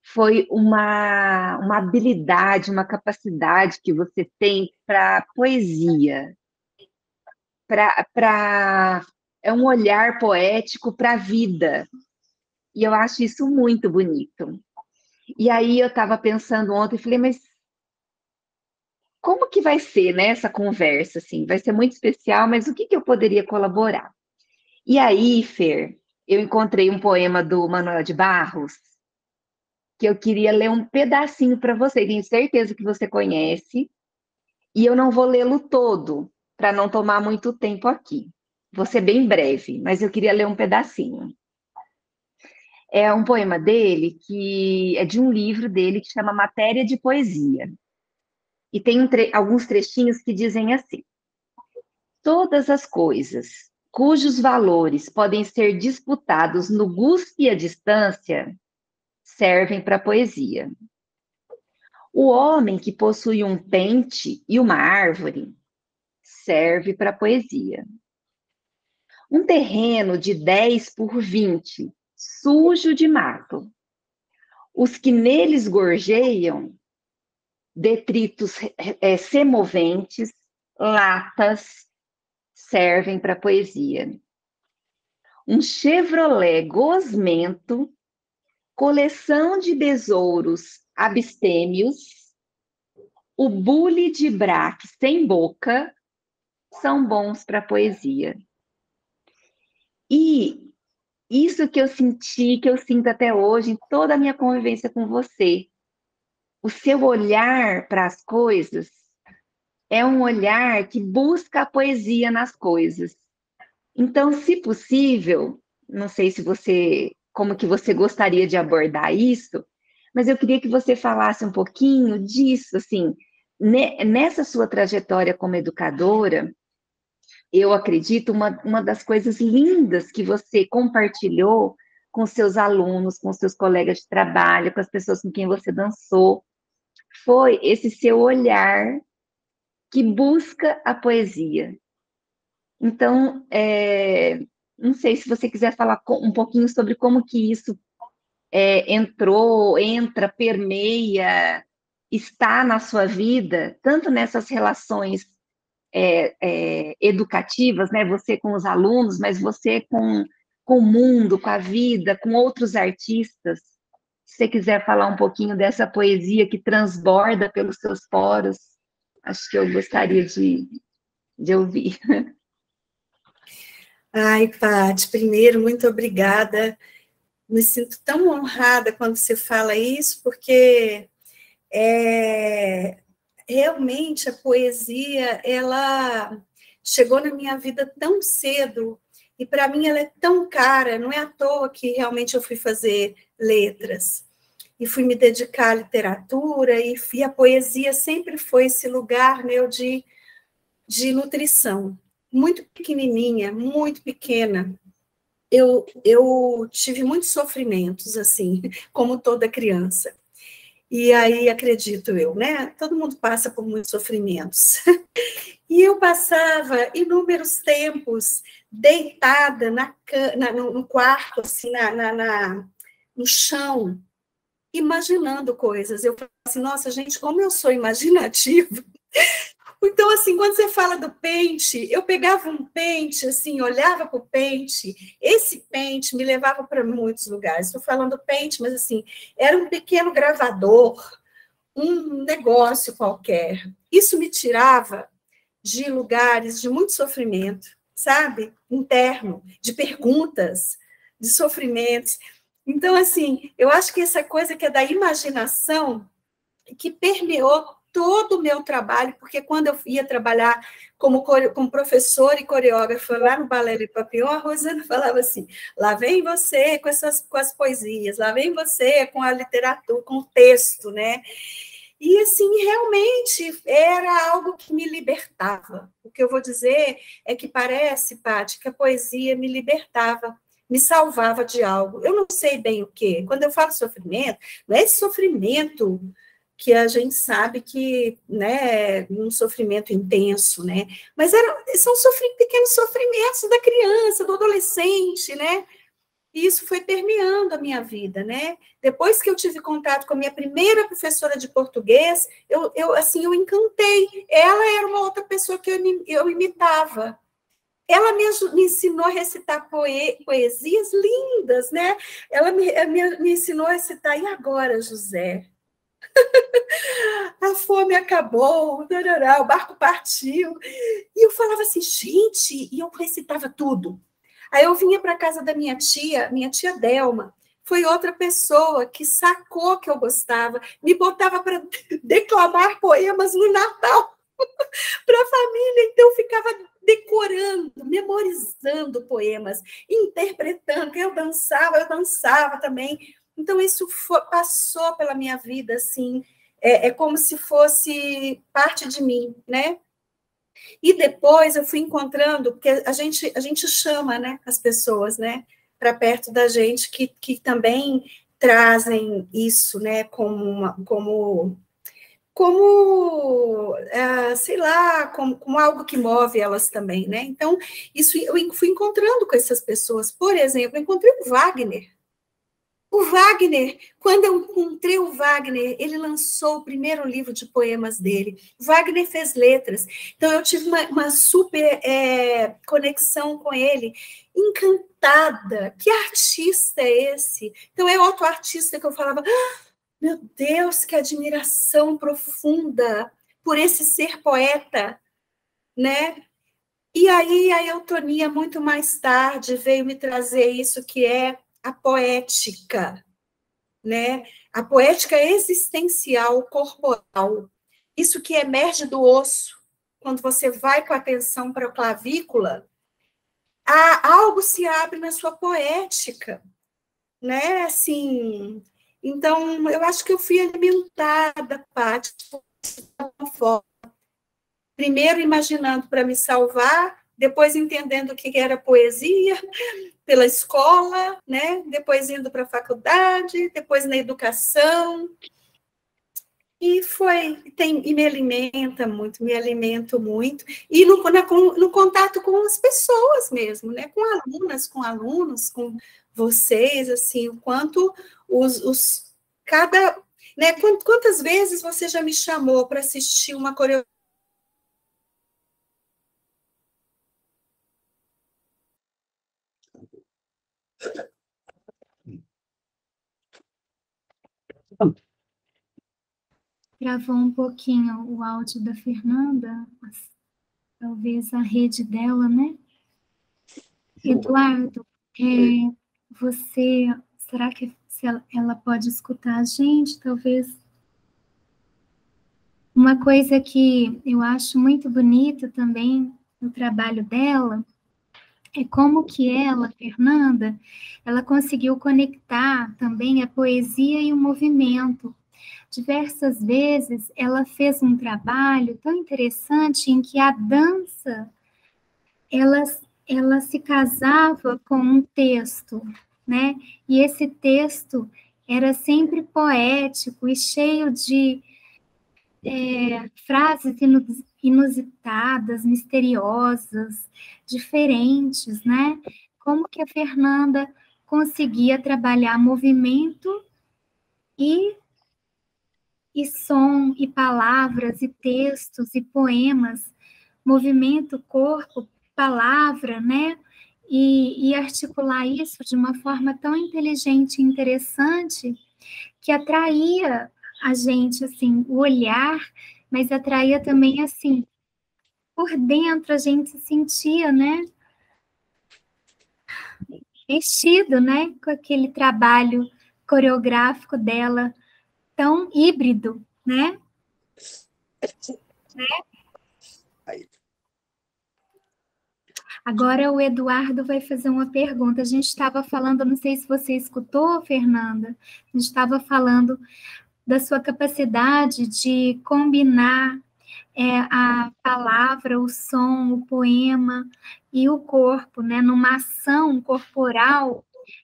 foi uma, uma habilidade, uma capacidade que você tem para poesia, para é um olhar poético para a vida. E eu acho isso muito bonito. E aí eu estava pensando ontem, falei, mas como que vai ser né, essa conversa? Assim? Vai ser muito especial, mas o que, que eu poderia colaborar? E aí, Fer, eu encontrei um poema do Manuel de Barros, que eu queria ler um pedacinho para você. Tenho certeza que você conhece, e eu não vou lê-lo todo, para não tomar muito tempo aqui. Vou ser bem breve, mas eu queria ler um pedacinho. É um poema dele que é de um livro dele que chama Matéria de Poesia. E tem um tre alguns trechinhos que dizem assim: Todas as coisas cujos valores podem ser disputados no gusto e a distância servem para poesia. O homem que possui um pente e uma árvore serve para poesia. Um terreno de 10 por 20, sujo de mato. Os que neles gorjeiam, detritos é, semoventes, latas, servem para poesia. Um Chevrolet gosmento, coleção de besouros abstêmios, o bule de braque sem boca, são bons para poesia. E isso que eu senti, que eu sinto até hoje, em toda a minha convivência com você, o seu olhar para as coisas é um olhar que busca a poesia nas coisas. Então, se possível, não sei se você, como que você gostaria de abordar isso, mas eu queria que você falasse um pouquinho disso, assim, nessa sua trajetória como educadora, eu acredito, uma, uma das coisas lindas que você compartilhou com seus alunos, com seus colegas de trabalho, com as pessoas com quem você dançou, foi esse seu olhar que busca a poesia. Então, é, não sei se você quiser falar um pouquinho sobre como que isso é, entrou, entra, permeia, está na sua vida, tanto nessas relações é, é, educativas, né? Você com os alunos, mas você com, com o mundo, com a vida, com outros artistas. Se você quiser falar um pouquinho dessa poesia que transborda pelos seus poros, acho que eu gostaria de, de ouvir. [LAUGHS] Ai, Paty, primeiro, muito obrigada. Me sinto tão honrada quando você fala isso, porque é, realmente a poesia, ela chegou na minha vida tão cedo e para mim ela é tão cara, não é à toa que realmente eu fui fazer letras. e fui me dedicar à literatura, e, e a poesia sempre foi esse lugar meu de, de nutrição. Muito pequenininha, muito pequena, eu, eu tive muitos sofrimentos, assim, [LAUGHS] como toda criança. E aí, acredito eu, né? Todo mundo passa por muitos sofrimentos. [LAUGHS] E eu passava inúmeros tempos deitada na, na no quarto, assim, na, na, na, no chão, imaginando coisas. Eu falava assim, nossa, gente, como eu sou imaginativa. [LAUGHS] Então, assim, quando você fala do pente, eu pegava um pente, assim, olhava para o pente, esse pente me levava para muitos lugares. Estou falando pente, mas, assim, era um pequeno gravador, um negócio qualquer. Isso me tirava de lugares de muito sofrimento, sabe? Interno, de perguntas, de sofrimentos. Então, assim, eu acho que essa coisa que é da imaginação, que permeou todo o meu trabalho, porque quando eu ia trabalhar como, como e coreógrafa lá no Balé de Papillon, a Rosana falava assim, lá vem você com, essas, com as poesias, lá vem você com a literatura, com o texto, né? E, assim, realmente era algo que me libertava. O que eu vou dizer é que parece, Paty, que a poesia me libertava, me salvava de algo. Eu não sei bem o que. Quando eu falo sofrimento, não é esse sofrimento que a gente sabe que, né, um sofrimento intenso, né, mas era, são sofri, pequenos sofrimentos da criança, do adolescente, né, e isso foi permeando a minha vida, né, depois que eu tive contato com a minha primeira professora de português, eu, eu assim, eu encantei, ela era uma outra pessoa que eu, eu imitava, ela me, me, ensinou a recitar poe, poesias lindas, né? Ela me, me, me ensinou a recitar, e agora, José? [LAUGHS] a fome acabou, o barco partiu. E eu falava assim, gente, e eu recitava tudo. Aí eu vinha para casa da minha tia, minha tia Delma, foi outra pessoa que sacou que eu gostava, me botava para [LAUGHS] declamar poemas no Natal [LAUGHS] para a família, então eu ficava decorando, memorizando poemas, interpretando, eu dançava, eu dançava também. Então, isso foi, passou pela minha vida, assim, é, é como se fosse parte de mim, né? E depois eu fui encontrando, porque a gente, a gente chama né, as pessoas né, para perto da gente que, que também trazem isso né, como, uma, como, como é, sei lá, como, como, algo que move elas também. Né? Então, isso eu fui encontrando com essas pessoas. Por exemplo, eu encontrei o Wagner, o Wagner, quando eu encontrei o Wagner, ele lançou o primeiro livro de poemas dele. Wagner fez letras, então eu tive uma, uma super é, conexão com ele, encantada. Que artista é esse? Então é outro artista que eu falava, ah, meu Deus, que admiração profunda por esse ser poeta, né? E aí a Eutonia, muito mais tarde, veio me trazer isso que é a poética, né? A poética existencial corporal. Isso que emerge do osso, quando você vai com atenção para a clavícula, algo se abre na sua poética, né? Assim, então eu acho que eu fui alimentada, Paty, forma. Primeiro imaginando para me salvar, depois entendendo o que era poesia, pela escola, né? Depois indo para a faculdade, depois na educação. E foi, tem, e me alimenta muito, me alimento muito. E no, na, no contato com as pessoas mesmo, né? Com alunas, com alunos, com vocês, assim, o quanto os, os cada. Né, quantas vezes você já me chamou para assistir uma coreografia? Gravou um pouquinho o áudio da Fernanda, talvez a rede dela, né? Eduardo, é, você, será que ela, ela pode escutar a gente? Talvez. Uma coisa que eu acho muito bonita também no trabalho dela é como que ela, Fernanda, ela conseguiu conectar também a poesia e o movimento. Diversas vezes ela fez um trabalho tão interessante em que a dança ela, ela se casava com um texto, né? E esse texto era sempre poético e cheio de é, frases inusitadas, misteriosas, diferentes, né? Como que a Fernanda conseguia trabalhar movimento e e som e palavras e textos e poemas, movimento, corpo, palavra, né? E, e articular isso de uma forma tão inteligente e interessante que atraía a gente, assim, o olhar, mas atraía também, assim, por dentro a gente se sentia, né? Mexido, né? Com aquele trabalho coreográfico dela tão híbrido, né? né? Agora o Eduardo vai fazer uma pergunta. A gente estava falando, não sei se você escutou, Fernanda, a gente estava falando da sua capacidade de combinar é, a palavra, o som, o poema e o corpo, né, numa ação corporal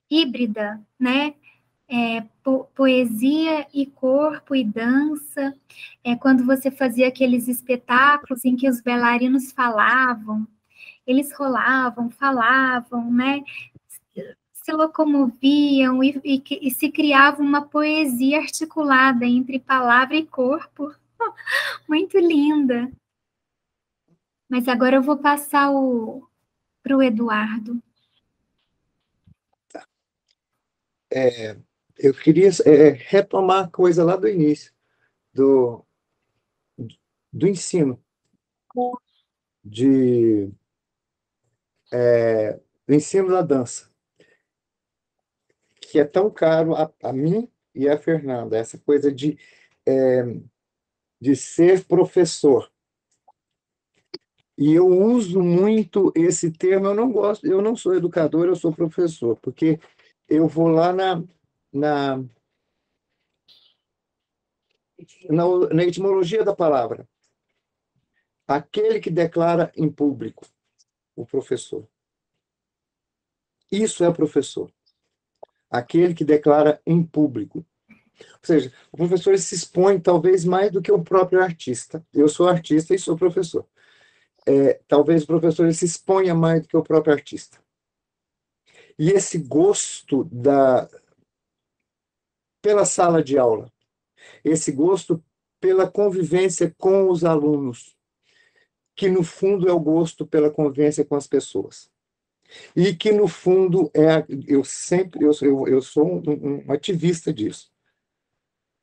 híbrida, né, é, po poesia e corpo e dança, é, quando você fazia aqueles espetáculos em que os bailarinos falavam, eles rolavam, falavam, né, se locomoviam e, e, e se criava uma poesia articulada entre palavra e corpo. [LAUGHS] Muito linda. Mas agora eu vou passar para o Eduardo. Tá. É, eu queria é, retomar a coisa lá do início, do, do ensino, de, é, do ensino da dança que é tão caro a, a mim e a Fernanda, essa coisa de, é, de ser professor. E eu uso muito esse termo, eu não gosto, eu não sou educador, eu sou professor, porque eu vou lá na, na, na, na etimologia da palavra. Aquele que declara em público, o professor. Isso é professor aquele que declara em público. Ou seja, o professor se expõe talvez mais do que o próprio artista. Eu sou artista e sou professor. É, talvez o professor se exponha mais do que o próprio artista. E esse gosto da pela sala de aula, esse gosto pela convivência com os alunos, que no fundo é o gosto pela convivência com as pessoas e que no fundo é eu sempre eu, eu, eu sou um, um ativista disso.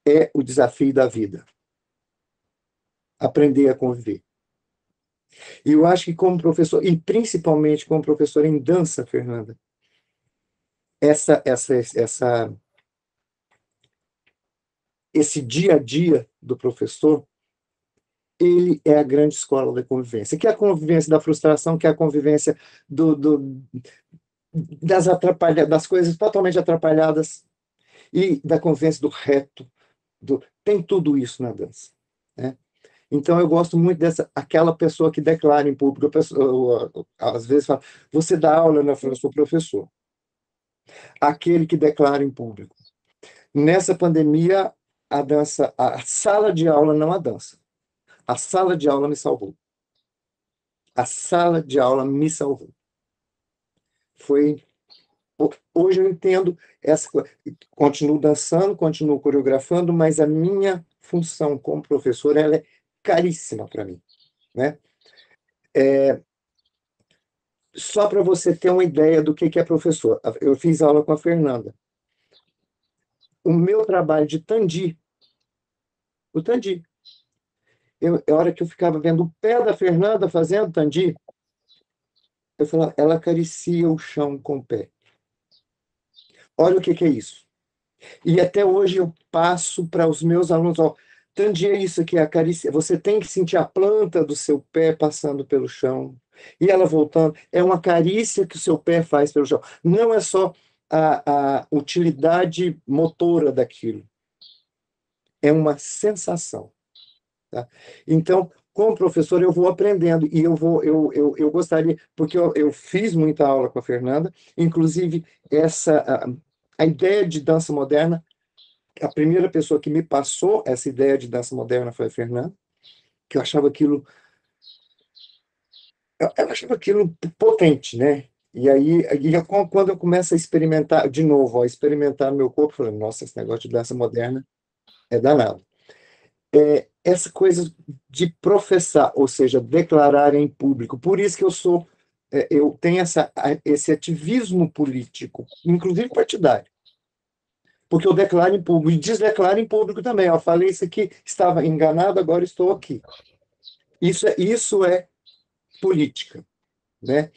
É o desafio da vida. Aprender a conviver. E eu acho que como professor e principalmente como professor em dança Fernanda essa essa essa esse dia a dia do professor ele é a grande escola da convivência, que é a convivência da frustração, que é a convivência do, do das, atrapalha, das coisas totalmente atrapalhadas e da convivência do reto. Do, tem tudo isso na dança. Né? Então, eu gosto muito dessa, aquela pessoa que declara em público, pessoa, às vezes fala, você dá aula, né? Eu sou professor. Aquele que declara em público. Nessa pandemia, a dança, a sala de aula não a dança. A sala de aula me salvou. A sala de aula me salvou. Foi. Hoje eu entendo essa. Continuo dançando, continuo coreografando, mas a minha função como professor ela é caríssima para mim. Né? É, só para você ter uma ideia do que é professor, eu fiz aula com a Fernanda. O meu trabalho de Tandi, o Tandi, eu, a hora que eu ficava vendo o pé da Fernanda fazendo tandi, eu falava, ela acaricia o chão com o pé. Olha o que, que é isso. E até hoje eu passo para os meus alunos, ó, tandi é isso aqui, acaricia. Você tem que sentir a planta do seu pé passando pelo chão. E ela voltando, é uma carícia que o seu pé faz pelo chão. Não é só a, a utilidade motora daquilo, é uma sensação. Tá? Então, como professor, eu vou aprendendo e eu vou, eu, eu, eu gostaria, porque eu, eu fiz muita aula com a Fernanda, inclusive essa a, a ideia de dança moderna, a primeira pessoa que me passou essa ideia de dança moderna foi a Fernanda, que eu achava aquilo eu, eu achava aquilo potente, né? E aí, e quando eu começo a experimentar, de novo, a experimentar meu corpo, eu falei, nossa, esse negócio de dança moderna é danado. É, essa coisa de professar, ou seja, declarar em público. Por isso que eu sou, é, eu tenho essa, esse ativismo político, inclusive partidário. Porque eu declaro em público e desdeclaro em público também. Eu falei isso aqui, estava enganado, agora estou aqui. Isso é, isso é política, né?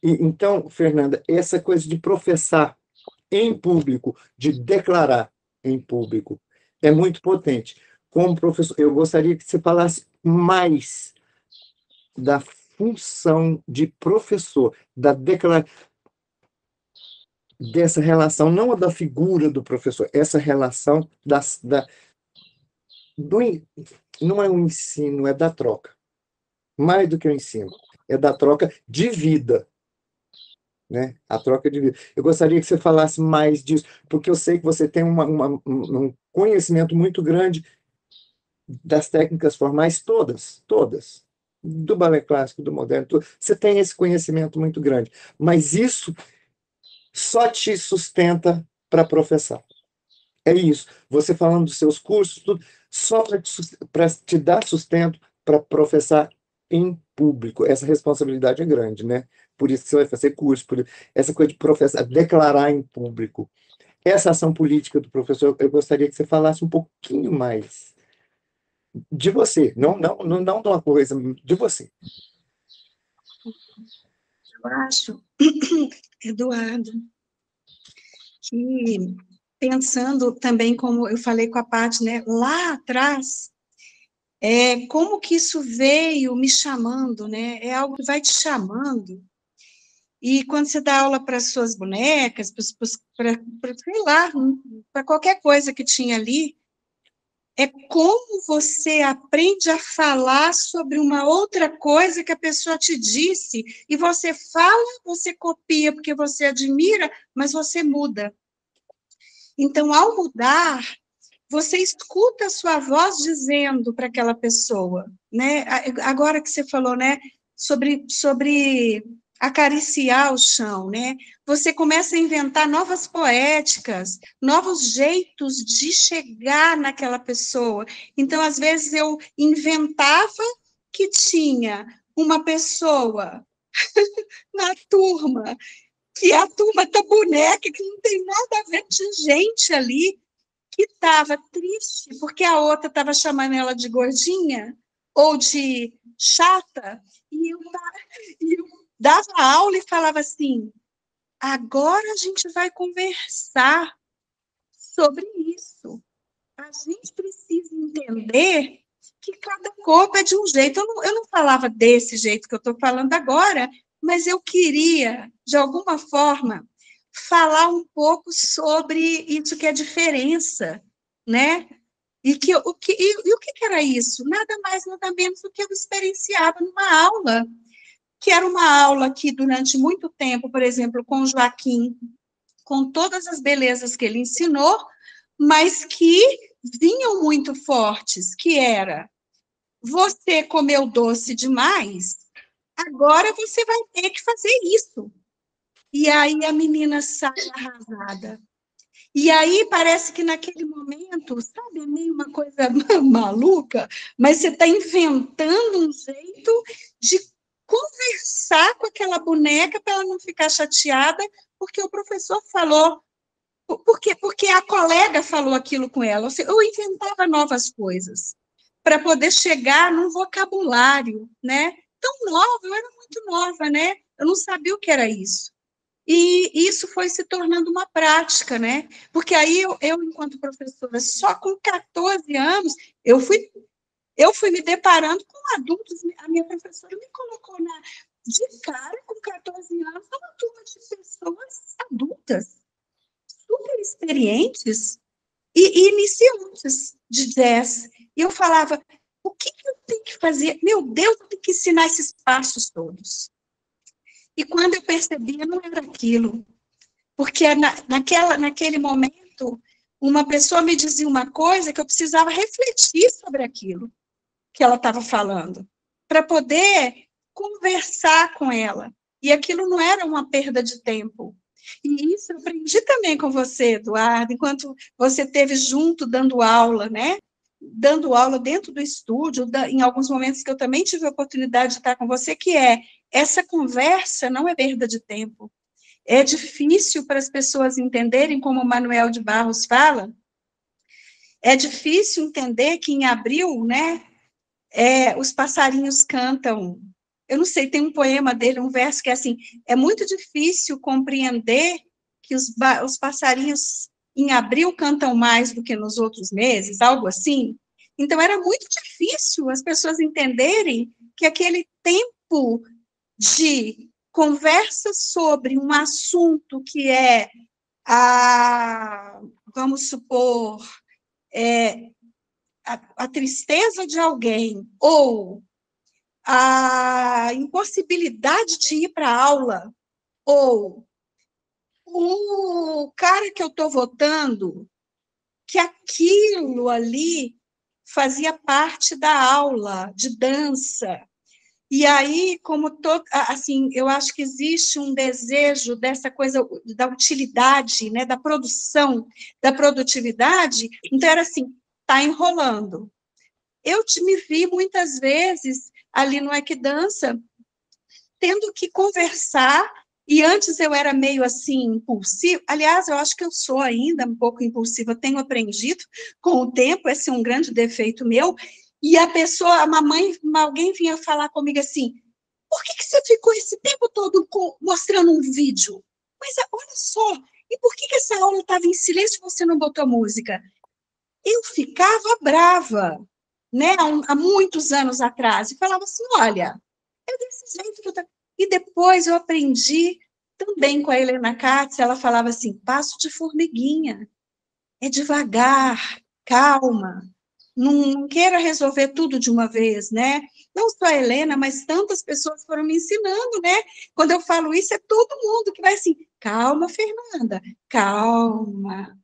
E, então, Fernanda, essa coisa de professar em público, de declarar em público, é muito potente como professor, eu gostaria que você falasse mais da função de professor, da declaração dessa relação, não a da figura do professor, essa relação das, da, do, não é o ensino, é da troca. Mais do que o ensino, é da troca de vida. Né? A troca de vida. Eu gostaria que você falasse mais disso, porque eu sei que você tem uma, uma, um conhecimento muito grande das técnicas formais todas, todas, do balé clássico, do moderno, tudo, você tem esse conhecimento muito grande, mas isso só te sustenta para professar. É isso. Você falando dos seus cursos, tudo, só para te, te dar sustento para professar em público. Essa responsabilidade é grande, né? Por isso que você vai fazer curso, por essa coisa de professar, declarar em público. Essa ação política do professor, eu gostaria que você falasse um pouquinho mais de você, não, não, não, de uma coisa, de você. Eu acho, [CLEARS THROAT] Eduardo, que pensando também, como eu falei com a Paty, né, lá atrás, é, como que isso veio me chamando, né? É algo que vai te chamando. E quando você dá aula para as suas bonecas, para, sei lá, para qualquer coisa que tinha ali, é como você aprende a falar sobre uma outra coisa que a pessoa te disse, e você fala, você copia porque você admira, mas você muda. Então, ao mudar, você escuta a sua voz dizendo para aquela pessoa, né? Agora que você falou, né, sobre, sobre acariciar o chão, né? Você começa a inventar novas poéticas, novos jeitos de chegar naquela pessoa. Então, às vezes eu inventava que tinha uma pessoa [LAUGHS] na turma que é a turma da boneca, que não tem nada a ver de gente ali, que estava triste porque a outra estava chamando ela de gordinha ou de chata, e eu, [LAUGHS] e eu dava aula e falava assim: agora a gente vai conversar sobre isso. A gente precisa entender que cada corpo é de um jeito. Eu não, eu não falava desse jeito que eu estou falando agora, mas eu queria, de alguma forma, falar um pouco sobre isso que é diferença, né? E, que, o que, e, e o que era isso? Nada mais, nada menos do que eu experienciava numa aula que era uma aula que, durante muito tempo, por exemplo, com Joaquim, com todas as belezas que ele ensinou, mas que vinham muito fortes, que era, você comeu doce demais, agora você vai ter que fazer isso. E aí a menina sai arrasada. E aí parece que naquele momento, sabe, é meio uma coisa [LAUGHS] maluca, mas você está inventando um jeito de conversar com aquela boneca para ela não ficar chateada, porque o professor falou, porque, porque a colega falou aquilo com ela. Eu inventava novas coisas para poder chegar num vocabulário, né? Tão nova, eu era muito nova, né? Eu não sabia o que era isso. E isso foi se tornando uma prática, né? Porque aí eu, eu, enquanto professora, só com 14 anos, eu fui eu fui me deparando com adultos, a minha professora me colocou na, de cara, com 14 anos, uma turma de pessoas adultas, super experientes e, e iniciantes de jazz. E eu falava, o que, que eu tenho que fazer? Meu Deus, eu tenho que ensinar esses passos todos. E quando eu percebia, não era aquilo. Porque na, naquela, naquele momento, uma pessoa me dizia uma coisa que eu precisava refletir sobre aquilo que ela estava falando, para poder conversar com ela. E aquilo não era uma perda de tempo. E isso eu aprendi também com você, Eduardo, enquanto você esteve junto dando aula, né? Dando aula dentro do estúdio, em alguns momentos que eu também tive a oportunidade de estar com você, que é essa conversa não é perda de tempo. É difícil para as pessoas entenderem, como o Manuel de Barros fala, é difícil entender que em abril, né, é, os passarinhos cantam. Eu não sei, tem um poema dele, um verso que é assim: é muito difícil compreender que os, os passarinhos em abril cantam mais do que nos outros meses, algo assim. Então, era muito difícil as pessoas entenderem que aquele tempo de conversa sobre um assunto que é a, vamos supor, é, a, tristeza de alguém ou a impossibilidade de ir para aula ou o cara que eu estou votando, que aquilo ali fazia parte da aula de dança, e aí, como todo, assim, eu acho que existe um desejo dessa coisa da utilidade, né, da produção, da produtividade. Então era assim, tá enrolando. Eu te, me vi muitas vezes ali no Equidança tendo que conversar e antes eu era meio assim impulsiva. Aliás, eu acho que eu sou ainda um pouco impulsiva, tenho aprendido com o tempo, esse é um grande defeito meu. E a pessoa, a mamãe, alguém vinha falar comigo assim: por que, que você ficou esse tempo todo mostrando um vídeo? Mas olha só, e por que, que essa aula estava em silêncio e você não botou música? Eu ficava brava, né, há, muitos anos atrás, e falava assim: olha, é desse jeito que eu. Tô... E depois eu aprendi também com a Helena Katz, ela falava assim: passo de formiguinha, é devagar, calma, não queira resolver tudo de uma vez, né? Não só a Helena, mas tantas pessoas foram me ensinando, né? Quando eu falo isso, é todo mundo que vai assim, calma, Fernanda, calma.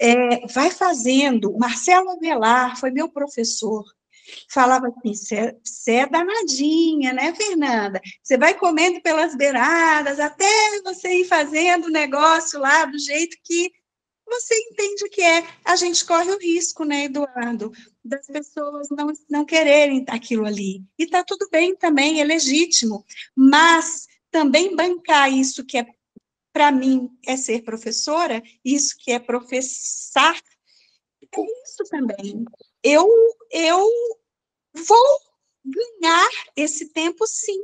É, vai fazendo. O Marcelo Avelar foi meu professor. Falava assim: você é danadinha, né, Fernanda? Você vai comendo pelas beiradas até você ir fazendo o negócio lá do jeito que você entende que é, a gente corre o risco, né, Eduardo, das pessoas não, não quererem aquilo ali. E está tudo bem também, é legítimo, mas também bancar isso que é, para mim, é ser professora, isso que é professar, é isso também. Eu, eu vou ganhar esse tempo, sim,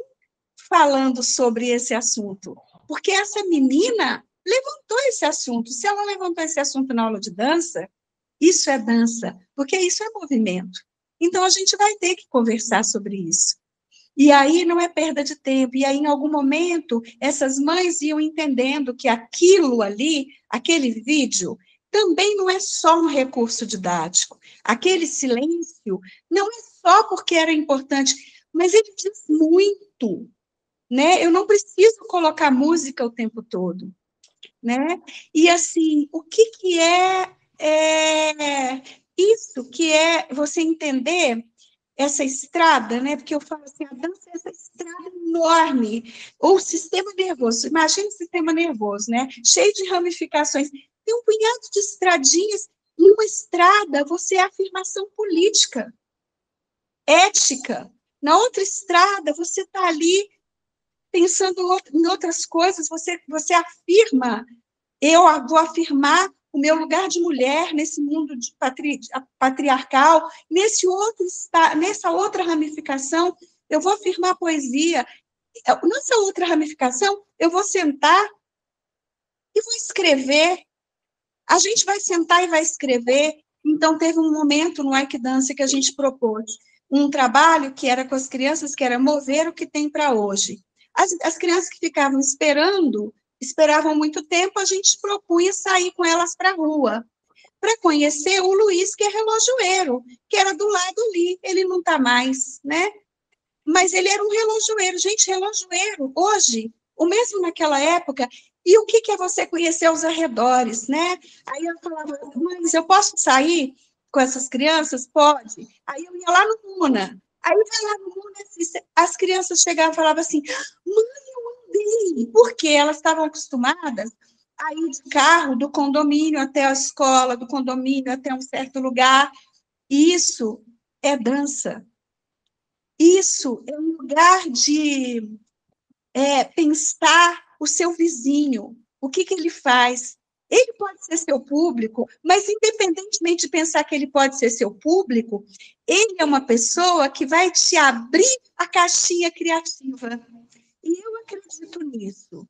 falando sobre esse assunto, porque essa menina levantou esse assunto. Se ela levantou esse assunto na aula de dança, isso é dança, porque isso é movimento. Então a gente vai ter que conversar sobre isso. E aí não é perda de tempo. E aí, em algum momento, essas mães iam entendendo que aquilo ali, aquele vídeo, também não é só um recurso didático. Aquele silêncio não é só porque era importante, mas ele diz muito. Né? Eu não preciso colocar música o tempo todo né? E assim, o que que é, é isso que é você entender essa estrada, né? Porque eu falo assim, a dança é essa estrada enorme, ou sistema nervoso. Imagina o sistema nervoso, né? Cheio de ramificações. Tem um punhado de estradinhas e uma estrada, você é afirmação política, ética. Na outra estrada, você está ali pensando em outras coisas, você, você afirma, eu vou afirmar o meu lugar de mulher nesse mundo patri, patriarcal, nesse outro, nessa outra ramificação, eu vou afirmar poesia. Nessa outra ramificação, eu vou sentar e vou escrever. A gente vai sentar e vai escrever. Então, teve um momento no Ike Dance que a gente propôs um trabalho que era com as crianças, que era mover o que tem para hoje. As, as crianças que ficavam esperando, esperavam muito tempo, a gente propunha sair com elas para a rua, para conhecer o Luiz, que é relojoeiro, que era do lado ali, ele não está mais, né? Mas ele era um relojoeiro, gente, relojoeiro, hoje, o mesmo naquela época, e o que, que é você conhecer os arredores, né? Aí eu falava, mas eu posso sair com essas crianças? Pode. Aí eu ia lá no Muna. Aí vai lá no Muna, as crianças chegavam e falavam assim, mãe, andei. Porque elas estavam acostumadas a ir de carro do condomínio até a escola, do condomínio até um certo lugar. Isso é dança. Isso é um lugar de é, pensar o seu vizinho, o que, que ele faz. Ele pode ser seu público, mas independentemente de pensar que ele pode ser seu público, ele é uma pessoa que vai te abrir a caixinha criativa. Acredito nisso.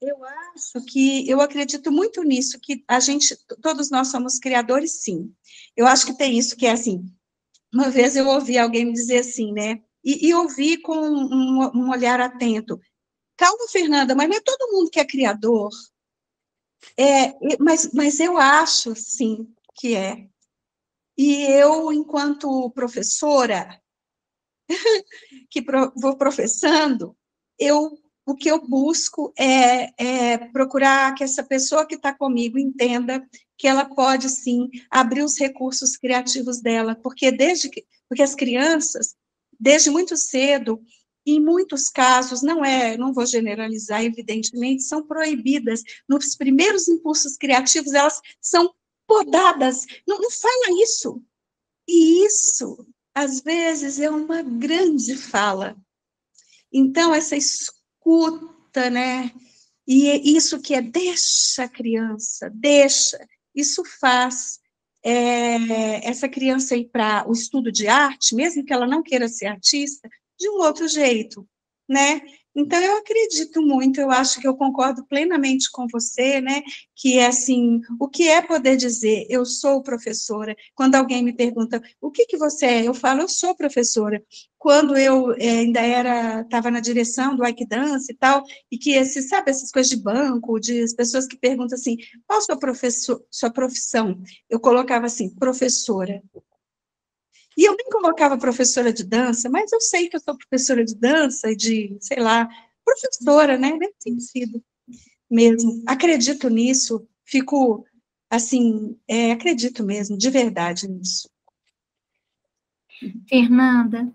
Eu acho que eu acredito muito nisso que a gente, todos nós somos criadores, sim. Eu acho que tem isso que é assim. Uma vez eu ouvi alguém me dizer assim, né? E, e ouvi com um, um olhar atento. Calma, Fernanda, mas não é todo mundo que é criador. É, mas, mas eu acho, sim, que é. E eu, enquanto professora, [LAUGHS] que pro, vou professando, eu, o que eu busco é, é procurar que essa pessoa que está comigo entenda que ela pode, sim, abrir os recursos criativos dela, porque desde que, porque as crianças, desde muito cedo, em muitos casos, não é, não vou generalizar, evidentemente, são proibidas. Nos primeiros impulsos criativos, elas são podadas. Não, não fala isso. E isso, às vezes, é uma grande fala. Então, essa escuta, né? E isso que é deixa a criança, deixa, isso faz é, essa criança ir para o estudo de arte, mesmo que ela não queira ser artista, de um outro jeito, né? Então, eu acredito muito, eu acho que eu concordo plenamente com você, né? Que é assim, o que é poder dizer, eu sou professora? Quando alguém me pergunta, o que, que você é? Eu falo, eu sou professora. Quando eu é, ainda era, estava na direção do Ike Dance e tal, e que, esse, sabe, essas coisas de banco, de as pessoas que perguntam assim, qual a sua, professor, sua profissão? Eu colocava assim, professora. E eu nem colocava professora de dança, mas eu sei que eu sou professora de dança e de, sei lá, professora, né? Deve ter sido mesmo. Acredito nisso, fico, assim, é, acredito mesmo, de verdade nisso. Fernanda,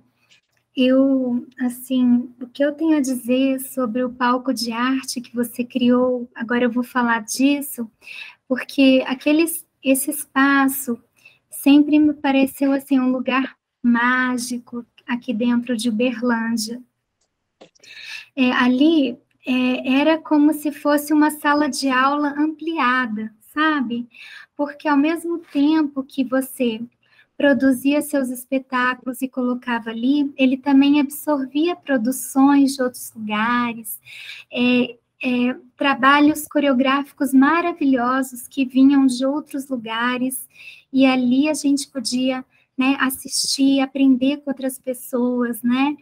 eu, assim, o que eu tenho a dizer sobre o palco de arte que você criou, agora eu vou falar disso, porque aqueles, esse espaço sempre me pareceu assim um lugar mágico aqui dentro de Uberlândia. É, ali é, era como se fosse uma sala de aula ampliada, sabe? Porque ao mesmo tempo que você produzia seus espetáculos e colocava ali, ele também absorvia produções de outros lugares, é, é, trabalhos coreográficos maravilhosos que vinham de outros lugares e ali a gente podia né, assistir, aprender com outras pessoas, né?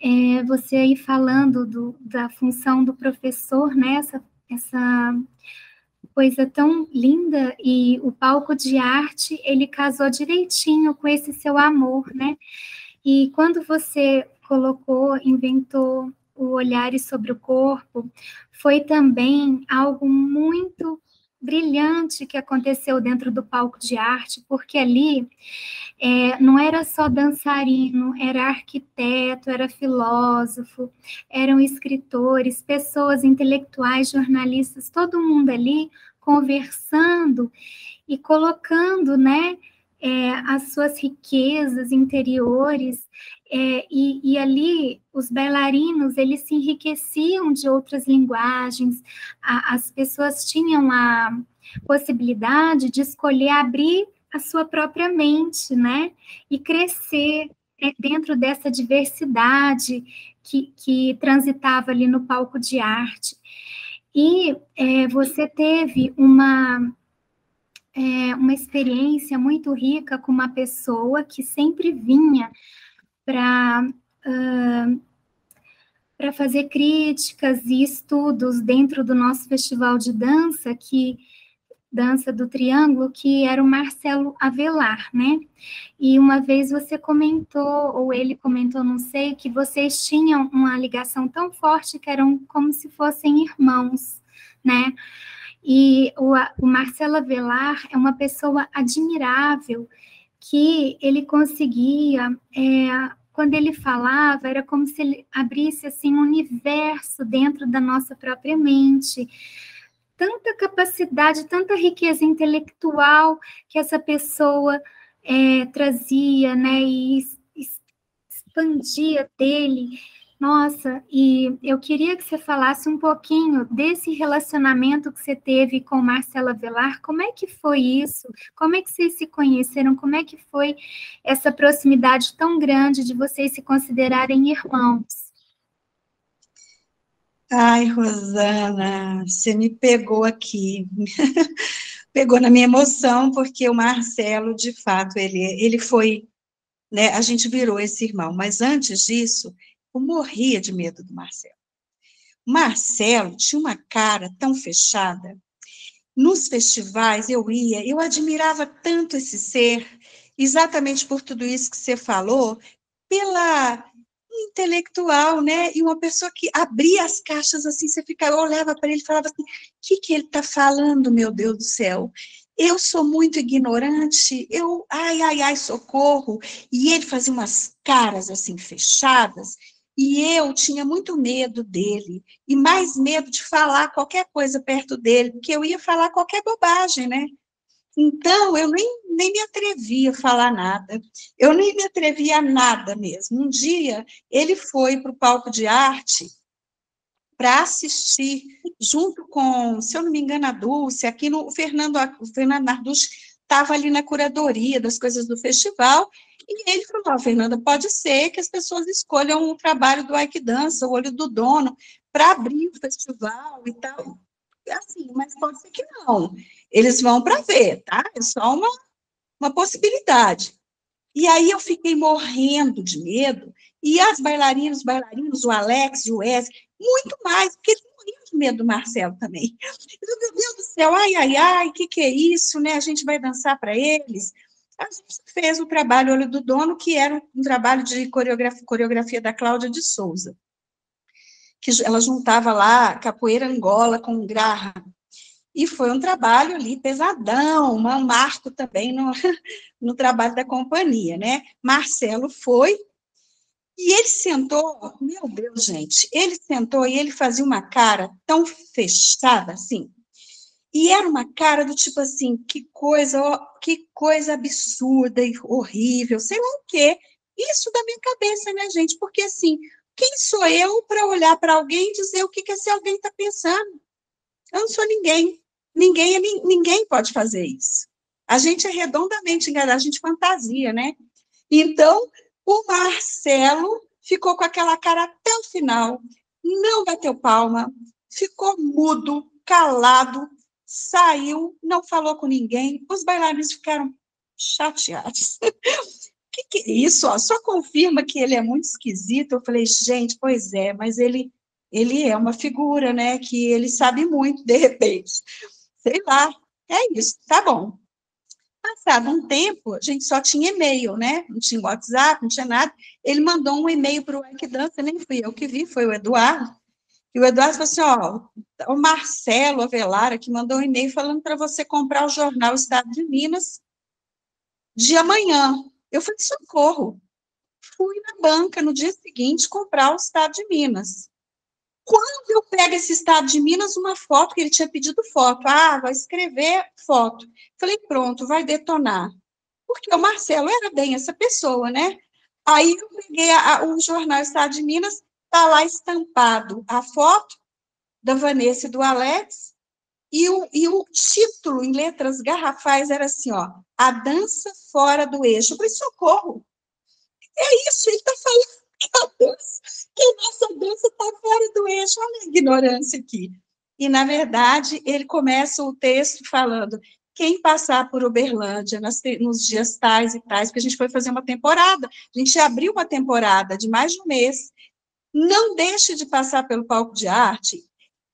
É, você aí falando do, da função do professor, né? Essa, essa coisa tão linda e o palco de arte ele casou direitinho com esse seu amor, né? E quando você colocou, inventou o olhar sobre o corpo, foi também algo muito brilhante que aconteceu dentro do palco de arte, porque ali é, não era só dançarino, era arquiteto, era filósofo, eram escritores, pessoas intelectuais, jornalistas, todo mundo ali conversando e colocando, né, é, as suas riquezas interiores é, e, e, ali os bailarinos eles se enriqueciam de outras linguagens, a, as pessoas tinham a possibilidade de escolher abrir a sua própria mente, né? E crescer é, dentro dessa diversidade que, que transitava ali no palco de arte. E é, você teve uma é, uma experiência muito rica com uma pessoa que sempre vinha para uh, para fazer críticas e estudos dentro do nosso festival de dança, que dança do triângulo, que era o Marcelo Avelar, né? E uma vez você comentou, ou ele comentou, não sei, que vocês tinham uma ligação tão forte que eram como se fossem irmãos, né? E o, o Marcelo Avelar é uma pessoa admirável, que ele conseguia, é, quando ele falava, era como se ele abrisse assim um universo dentro da nossa própria mente tanta capacidade, tanta riqueza intelectual que essa pessoa é, trazia, né, e expandia dele. Nossa, e eu queria que você falasse um pouquinho desse relacionamento que você teve com Marcela Velar. Como é que foi isso? Como é que vocês se conheceram? Como é que foi essa proximidade tão grande de vocês se considerarem irmãos? Ai, Rosana, você me pegou aqui, [LAUGHS] pegou na minha emoção, porque o Marcelo, de fato, ele, ele foi, né, a gente virou esse irmão, mas antes disso, eu morria de medo do Marcelo. Marcelo tinha uma cara tão fechada, nos festivais eu ia, eu admirava tanto esse ser, exatamente por tudo isso que você falou, pela intelectual, né? E uma pessoa que abria as caixas assim, você ficava, olhava para ele e falava assim: o que, que ele está falando, meu Deus do céu? Eu sou muito ignorante, eu, ai, ai, ai, socorro. E ele fazia umas caras assim fechadas, e eu tinha muito medo dele, e mais medo de falar qualquer coisa perto dele, porque eu ia falar qualquer bobagem, né? Então, eu nem, nem me atrevia a falar nada, eu nem me atrevia a nada mesmo. Um dia, ele foi para o palco de arte para assistir, junto com, se eu não me engano, a Dulce, aqui no o Fernando, o Fernando Narducci estava ali na curadoria das coisas do festival, e ele falou, Fernanda, pode ser que as pessoas escolham o trabalho do Ike Dança, o olho do dono, para abrir o festival e tal. Assim, mas pode ser que não. Eles vão para ver, tá? É só uma, uma possibilidade. E aí eu fiquei morrendo de medo, e as bailarinas, os bailarinos, o Alex e o Wes, muito mais, porque eles morriam de medo do Marcelo também. Eu, meu Deus do céu, ai, ai, ai, o que, que é isso, né? A gente vai dançar para eles. A gente fez o trabalho Olho do Dono, que era um trabalho de coreografia, coreografia da Cláudia de Souza, que ela juntava lá capoeira angola com graha, e foi um trabalho ali pesadão, um marco também no, [LAUGHS] no trabalho da companhia, né? Marcelo foi, e ele sentou, meu Deus, gente, ele sentou e ele fazia uma cara tão fechada, assim, e era uma cara do tipo assim, que coisa, que coisa absurda e horrível, sei lá o quê. Isso da minha cabeça, né, gente? Porque assim, quem sou eu para olhar para alguém e dizer o que, que esse alguém está pensando? Eu não sou ninguém. Ninguém, ninguém pode fazer isso. A gente é redondamente enganado, a gente fantasia, né? Então, o Marcelo ficou com aquela cara até o final, não bateu palma, ficou mudo, calado, saiu, não falou com ninguém, os bailarinos ficaram chateados. [LAUGHS] que, que é isso? Ó, só confirma que ele é muito esquisito. Eu falei, gente, pois é, mas ele, ele é uma figura, né? Que ele sabe muito, de repente sei lá, é isso, tá bom. Passado um tempo, a gente só tinha e-mail, né? Não tinha WhatsApp, não tinha nada. Ele mandou um e-mail para o Equidança, nem fui eu que vi, foi o Eduardo. E o Eduardo falou assim: ó, o Marcelo Avelara que mandou um e-mail falando para você comprar o jornal Estado de Minas de amanhã. Eu falei: socorro. Fui na banca no dia seguinte comprar o Estado de Minas. Quando eu pego esse estado de Minas, uma foto, que ele tinha pedido foto, ah, vai escrever foto. Falei, pronto, vai detonar. Porque o Marcelo era bem essa pessoa, né? Aí eu peguei a, a, o jornal Estado de Minas, tá lá estampado a foto da Vanessa e do Alex, e o, e o título em letras garrafais era assim, ó, A Dança Fora do Eixo. Eu falei, socorro! É isso, ele está falando [LAUGHS] que a nossa dança está fora do eixo, olha a ignorância aqui. E, na verdade, ele começa o texto falando: quem passar por Uberlândia nas, nos dias tais e tais, porque a gente foi fazer uma temporada, a gente abriu uma temporada de mais de um mês, não deixe de passar pelo palco de arte.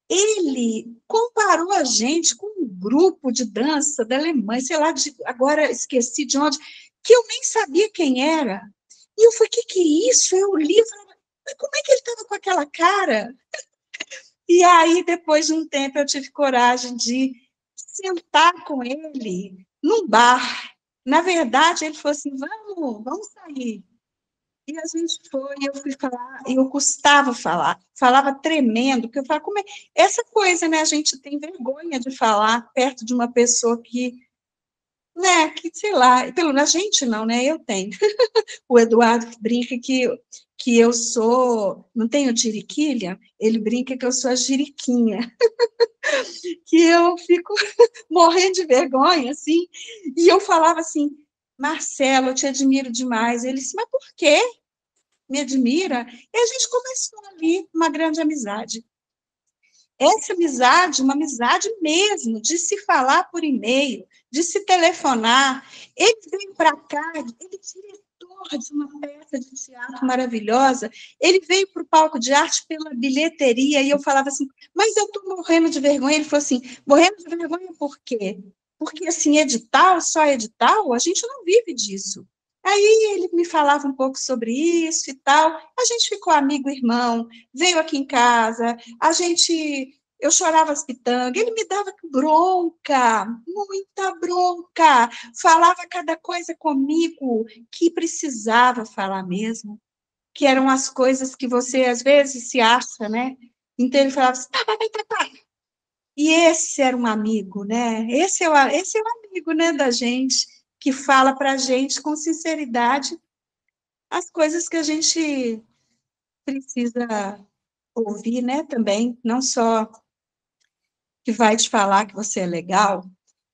Ele comparou a gente com um grupo de dança da Alemanha, sei lá, de, agora esqueci de onde, que eu nem sabia quem era. E eu falei, o que, que é isso? Eu li, mas como é que ele estava com aquela cara? [LAUGHS] E aí, depois de um tempo, eu tive coragem de sentar com ele num bar. Na verdade, ele falou assim: vamos, vamos sair. E a gente foi, eu fui falar, e eu custava falar, falava tremendo, porque eu falava, como é? Essa coisa, né? A gente tem vergonha de falar perto de uma pessoa que, né, que sei lá, pelo menos a gente não, né? Eu tenho. [LAUGHS] o Eduardo brinca que que eu sou, não tenho tiriquilha, ele brinca que eu sou a jiriquinha, [LAUGHS] que eu fico [LAUGHS] morrendo de vergonha, assim, e eu falava assim, Marcelo, eu te admiro demais, ele disse, mas por quê? Me admira? E a gente começou ali uma grande amizade. Essa amizade, uma amizade mesmo, de se falar por e-mail, de se telefonar. Ele veio para cá, ele diretor de uma peça de teatro maravilhosa, ele veio para o palco de arte pela bilheteria, e eu falava assim, mas eu estou morrendo de vergonha. Ele falou assim, morrendo de vergonha por quê? Porque, assim, edital, só edital, a gente não vive disso. Aí ele me falava um pouco sobre isso e tal. A gente ficou amigo, irmão, veio aqui em casa, a gente eu chorava as pitangas, ele me dava bronca, muita bronca, falava cada coisa comigo que precisava falar mesmo, que eram as coisas que você às vezes se acha, né? Então ele falava assim, tá, tá, tá, tá. E esse era um amigo, né? Esse é o, esse é o amigo, né, da gente, que fala para a gente com sinceridade as coisas que a gente precisa ouvir, né, também, não só que vai te falar que você é legal.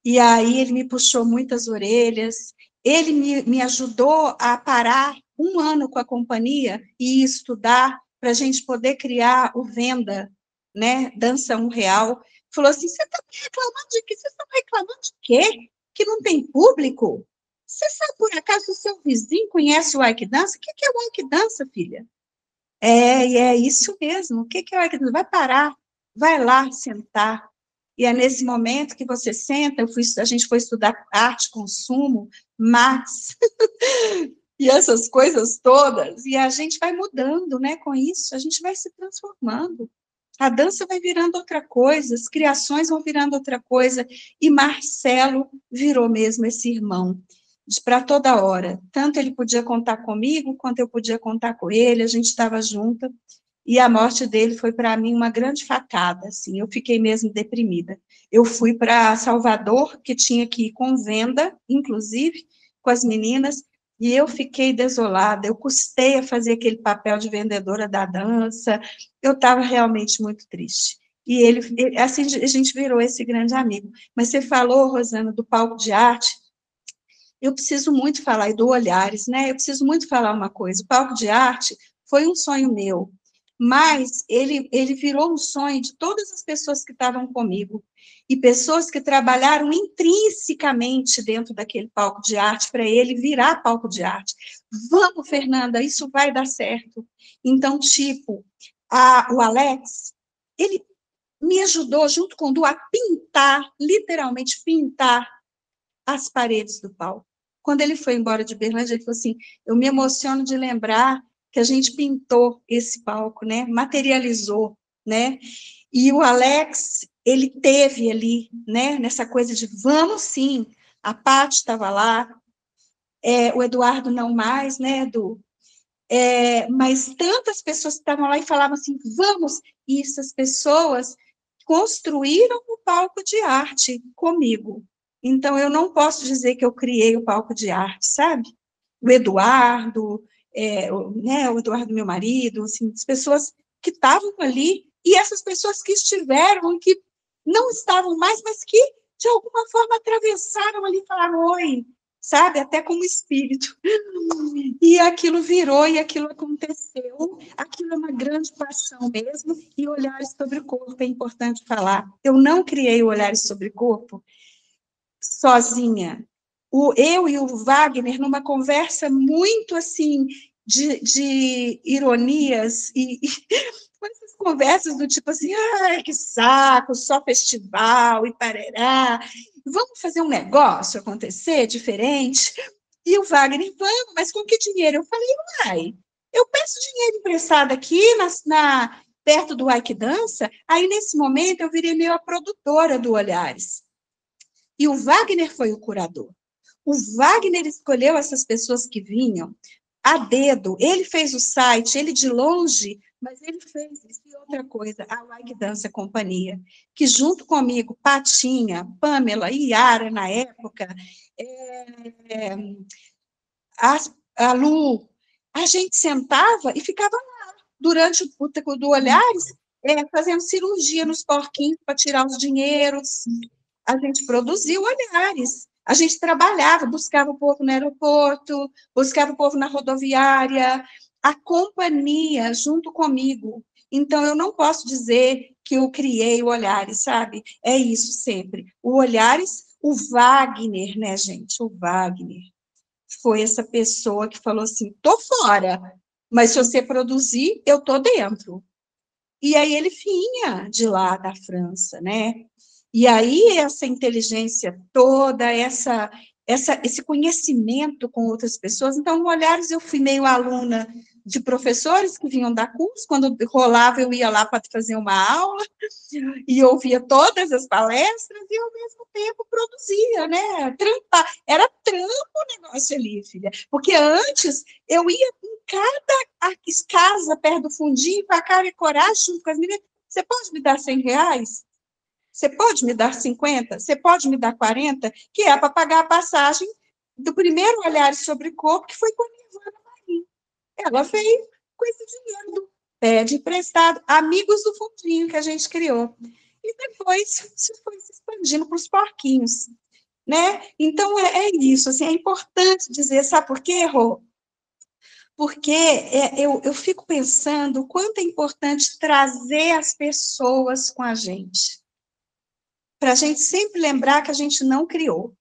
E aí ele me puxou muitas orelhas, ele me, me ajudou a parar um ano com a companhia e estudar para a gente poder criar o Venda, né? Dança um real. Falou assim: você está reclamando de quê? Vocês estão reclamando de quê? Que não tem público? Você sabe por acaso o seu vizinho conhece o Ike Dança? O que é o Ike Dança, filha? É, é isso mesmo. O que é o Ike Dança? Vai parar, vai lá sentar, e é nesse momento que você senta, fui, a gente foi estudar arte, consumo, Marx, [LAUGHS] e essas coisas todas, e a gente vai mudando, né, com isso, a gente vai se transformando. A dança vai virando outra coisa, as criações vão virando outra coisa, e Marcelo virou mesmo esse irmão para toda hora. Tanto ele podia contar comigo, quanto eu podia contar com ele, a gente estava junta. E a morte dele foi para mim uma grande facada, assim, eu fiquei mesmo deprimida. Eu fui para Salvador, que tinha que ir com venda, inclusive, com as meninas, e eu fiquei desolada, eu custei a fazer aquele papel de vendedora da dança, eu estava realmente muito triste. E ele, assim, a gente virou esse grande amigo. Mas você falou, Rosana, do palco de arte, eu preciso muito falar, e do Olhares, né? Eu preciso muito falar uma coisa. O palco de arte foi um sonho meu mas ele, ele virou um sonho de todas as pessoas que estavam comigo, e pessoas que trabalharam intrinsecamente dentro daquele palco de arte, para ele virar palco de arte. Vamos, Fernanda, isso vai dar certo. Então, tipo, a, o Alex, ele me ajudou, junto com o Du, a pintar, literalmente pintar as paredes do palco. Quando ele foi embora de Berlândia, ele falou assim: Eu me emociono de lembrar que a gente pintou esse palco, né? Materializou, né? E o Alex, ele teve ali, né? Nessa coisa de vamos sim. A Paty estava lá, é, o Eduardo não mais, né, Edu? É, mas tantas pessoas estavam lá e falavam assim, vamos, e essas pessoas construíram o palco de arte comigo. Então, eu não posso dizer que eu criei o palco de arte, sabe? O Eduardo, é, né, o Eduardo, meu marido, assim, as pessoas que estavam ali, e essas pessoas que estiveram, que não estavam mais, mas que, de alguma forma, atravessaram ali e falaram, oi, sabe, até como espírito. E aquilo virou e aquilo aconteceu. Aquilo é uma grande paixão mesmo. E olhares sobre o corpo é importante falar. Eu não criei o olhares sobre o corpo sozinha o, eu e o Wagner, numa conversa muito assim, de, de ironias e, e [LAUGHS] essas conversas do tipo assim, ai, que saco, só festival e parará, vamos fazer um negócio acontecer diferente? E o Wagner, vamos, mas com que dinheiro? Eu falei, uai, eu peço dinheiro emprestado aqui na, na perto do Ike Dança, aí nesse momento eu virei meio a produtora do Olhares. E o Wagner foi o curador. O Wagner escolheu essas pessoas que vinham a dedo. Ele fez o site, ele de longe, mas ele fez isso e outra coisa, a Like Dança Companhia, que junto comigo, Patinha, Pamela e Yara, na época, é, a, a Lu, a gente sentava e ficava lá, durante o do Olhares, é, fazendo cirurgia nos porquinhos para tirar os dinheiros. A gente produziu Olhares. A gente trabalhava, buscava o povo no aeroporto, buscava o povo na rodoviária, a companhia junto comigo. Então, eu não posso dizer que eu criei o Olhares, sabe? É isso sempre. O Olhares, o Wagner, né, gente? O Wagner foi essa pessoa que falou assim: tô fora, mas se você produzir, eu tô dentro. E aí ele vinha de lá da França, né? E aí essa inteligência toda, essa, essa, esse conhecimento com outras pessoas. Então, no Olhares, eu fui meio aluna de professores que vinham dar curso, quando rolava eu ia lá para fazer uma aula [LAUGHS] e ouvia todas as palestras e ao mesmo tempo produzia, né? Era trampo o negócio ali, filha. Porque antes eu ia em cada casa perto do fundinho com a cara e coragem junto com as meninas. Você pode me dar 100 reais? Você pode me dar 50? Você pode me dar 40? Que é para pagar a passagem do primeiro olhar sobre o corpo, que foi com a Nirvana Marinho. Ela veio com esse dinheiro do pede emprestado, amigos do fundinho que a gente criou. E depois se foi se expandindo para os porquinhos. Né? Então, é, é, isso, assim, é importante dizer, sabe por quê, Rô? Porque é, eu, eu fico pensando o quanto é importante trazer as pessoas com a gente para a gente sempre lembrar que a gente não criou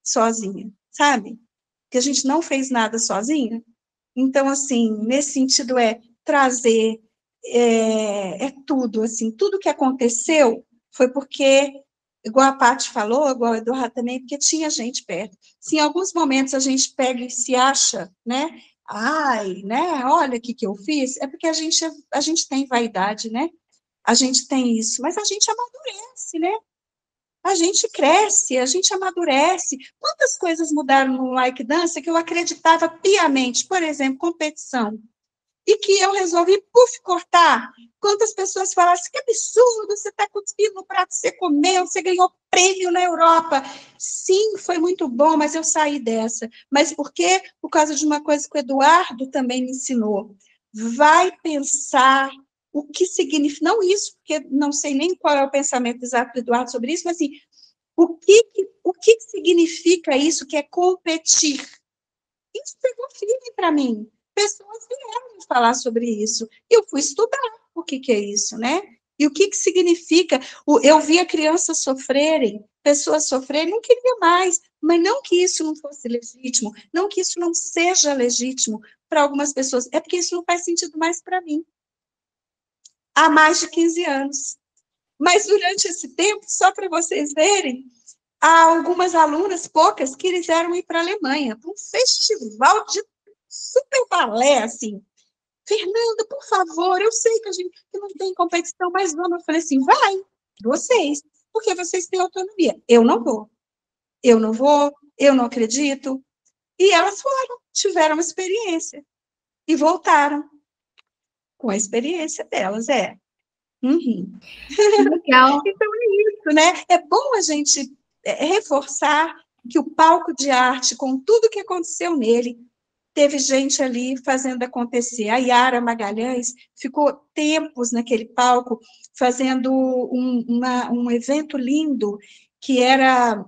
sozinha, sabe? Que a gente não fez nada sozinha. Então, assim, nesse sentido é trazer, é, é tudo, assim, tudo que aconteceu foi porque, igual a Paty falou, igual o Eduardo também, porque tinha gente perto. Se em alguns momentos a gente pega e se acha, né? Ai, né? Olha o que, que eu fiz. É porque a gente, a gente tem vaidade, né? A gente tem isso, mas a gente amadurece, né? A gente cresce, a gente amadurece. Quantas coisas mudaram no Like Dança que eu acreditava piamente, por exemplo, competição, e que eu resolvi, puf, cortar. Quantas pessoas falaram assim, que absurdo, você está cuspindo no prato você comeu, você ganhou prêmio na Europa. Sim, foi muito bom, mas eu saí dessa. Mas por quê? Por causa de uma coisa que o Eduardo também me ensinou. Vai pensar o que significa, não isso, porque não sei nem qual é o pensamento exato do Eduardo sobre isso, mas assim, o que, o que significa isso que é competir? Isso pegou firme para mim. Pessoas vieram me falar sobre isso. Eu fui estudar o que, que é isso, né? E o que, que significa? Eu via crianças sofrerem, pessoas sofrerem, não queria mais, mas não que isso não fosse legítimo, não que isso não seja legítimo para algumas pessoas, é porque isso não faz sentido mais para mim há mais de 15 anos. Mas durante esse tempo, só para vocês verem, há algumas alunas, poucas, que quiseram ir para a Alemanha, para um festival de super balé, assim. Fernanda, por favor, eu sei que a gente não tem competição, mas vamos. Eu falei assim, vai, vocês, porque vocês têm autonomia. Eu não vou. Eu não vou, eu não acredito. E elas foram, tiveram uma experiência e voltaram com a experiência delas, é. Uhum. [LAUGHS] Legal. então é isso, né? É bom a gente é, reforçar que o palco de arte, com tudo que aconteceu nele, teve gente ali fazendo acontecer. A Yara Magalhães ficou tempos naquele palco fazendo um, uma, um evento lindo que era,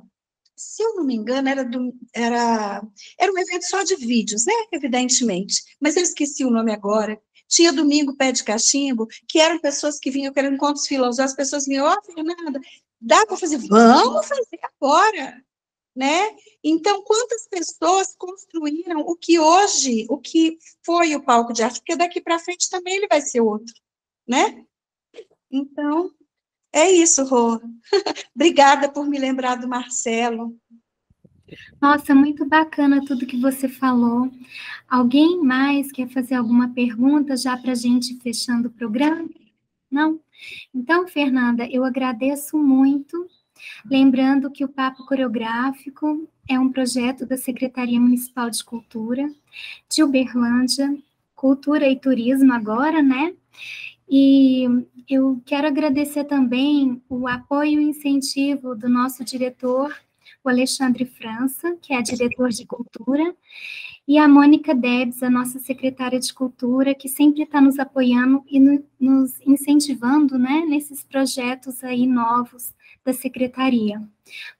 se eu não me engano, era, do, era, era um evento só de vídeos, né? Evidentemente, mas eu esqueci o nome agora. Tinha domingo pé de cachimbo, que eram pessoas que vinham querendo encontros filosóficos, as pessoas vinham, ó, oh, Fernanda, dá para fazer? Vamos fazer agora. né? Então, quantas pessoas construíram o que hoje, o que foi o palco de arte? Porque daqui para frente também ele vai ser outro, né? Então, é isso, Rô. [LAUGHS] Obrigada por me lembrar do Marcelo. Nossa, muito bacana tudo que você falou. Alguém mais quer fazer alguma pergunta já para a gente fechando o programa? Não? Então, Fernanda, eu agradeço muito. Lembrando que o Papo Coreográfico é um projeto da Secretaria Municipal de Cultura de Uberlândia, Cultura e Turismo agora, né? E eu quero agradecer também o apoio e incentivo do nosso diretor, o Alexandre França, que é diretor de cultura, e a Mônica Debs, a nossa secretária de cultura, que sempre está nos apoiando e no, nos incentivando né, nesses projetos aí novos da secretaria.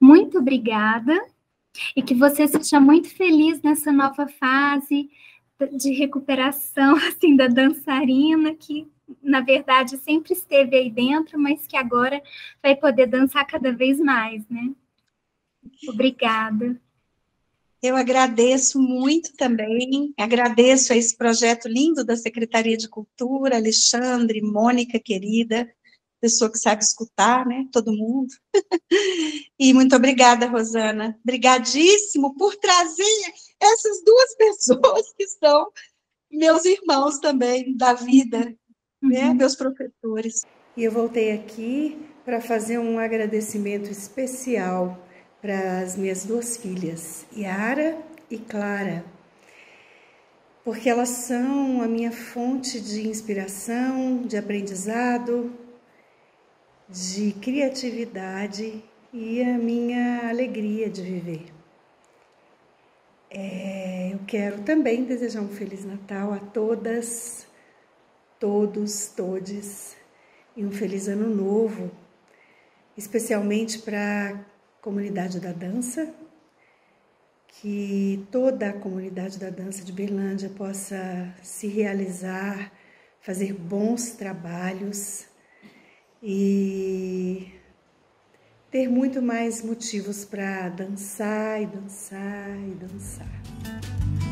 Muito obrigada e que você seja muito feliz nessa nova fase de recuperação [LAUGHS] assim da dançarina que na verdade sempre esteve aí dentro, mas que agora vai poder dançar cada vez mais, né? Obrigada. Eu agradeço muito também, agradeço a esse projeto lindo da Secretaria de Cultura, Alexandre, Mônica, querida, pessoa que sabe escutar, né, todo mundo. [LAUGHS] e muito obrigada, Rosana, brigadíssimo por trazer essas duas [LAUGHS] pessoas que são meus irmãos também da vida, né, uhum. né, meus professores. E eu voltei aqui para fazer um agradecimento especial para as minhas duas filhas, Yara e Clara, porque elas são a minha fonte de inspiração, de aprendizado, de criatividade e a minha alegria de viver. É, eu quero também desejar um Feliz Natal a todas, todos, todes, e um Feliz Ano Novo, especialmente para comunidade da dança, que toda a comunidade da dança de Berlândia possa se realizar, fazer bons trabalhos e ter muito mais motivos para dançar e dançar e dançar.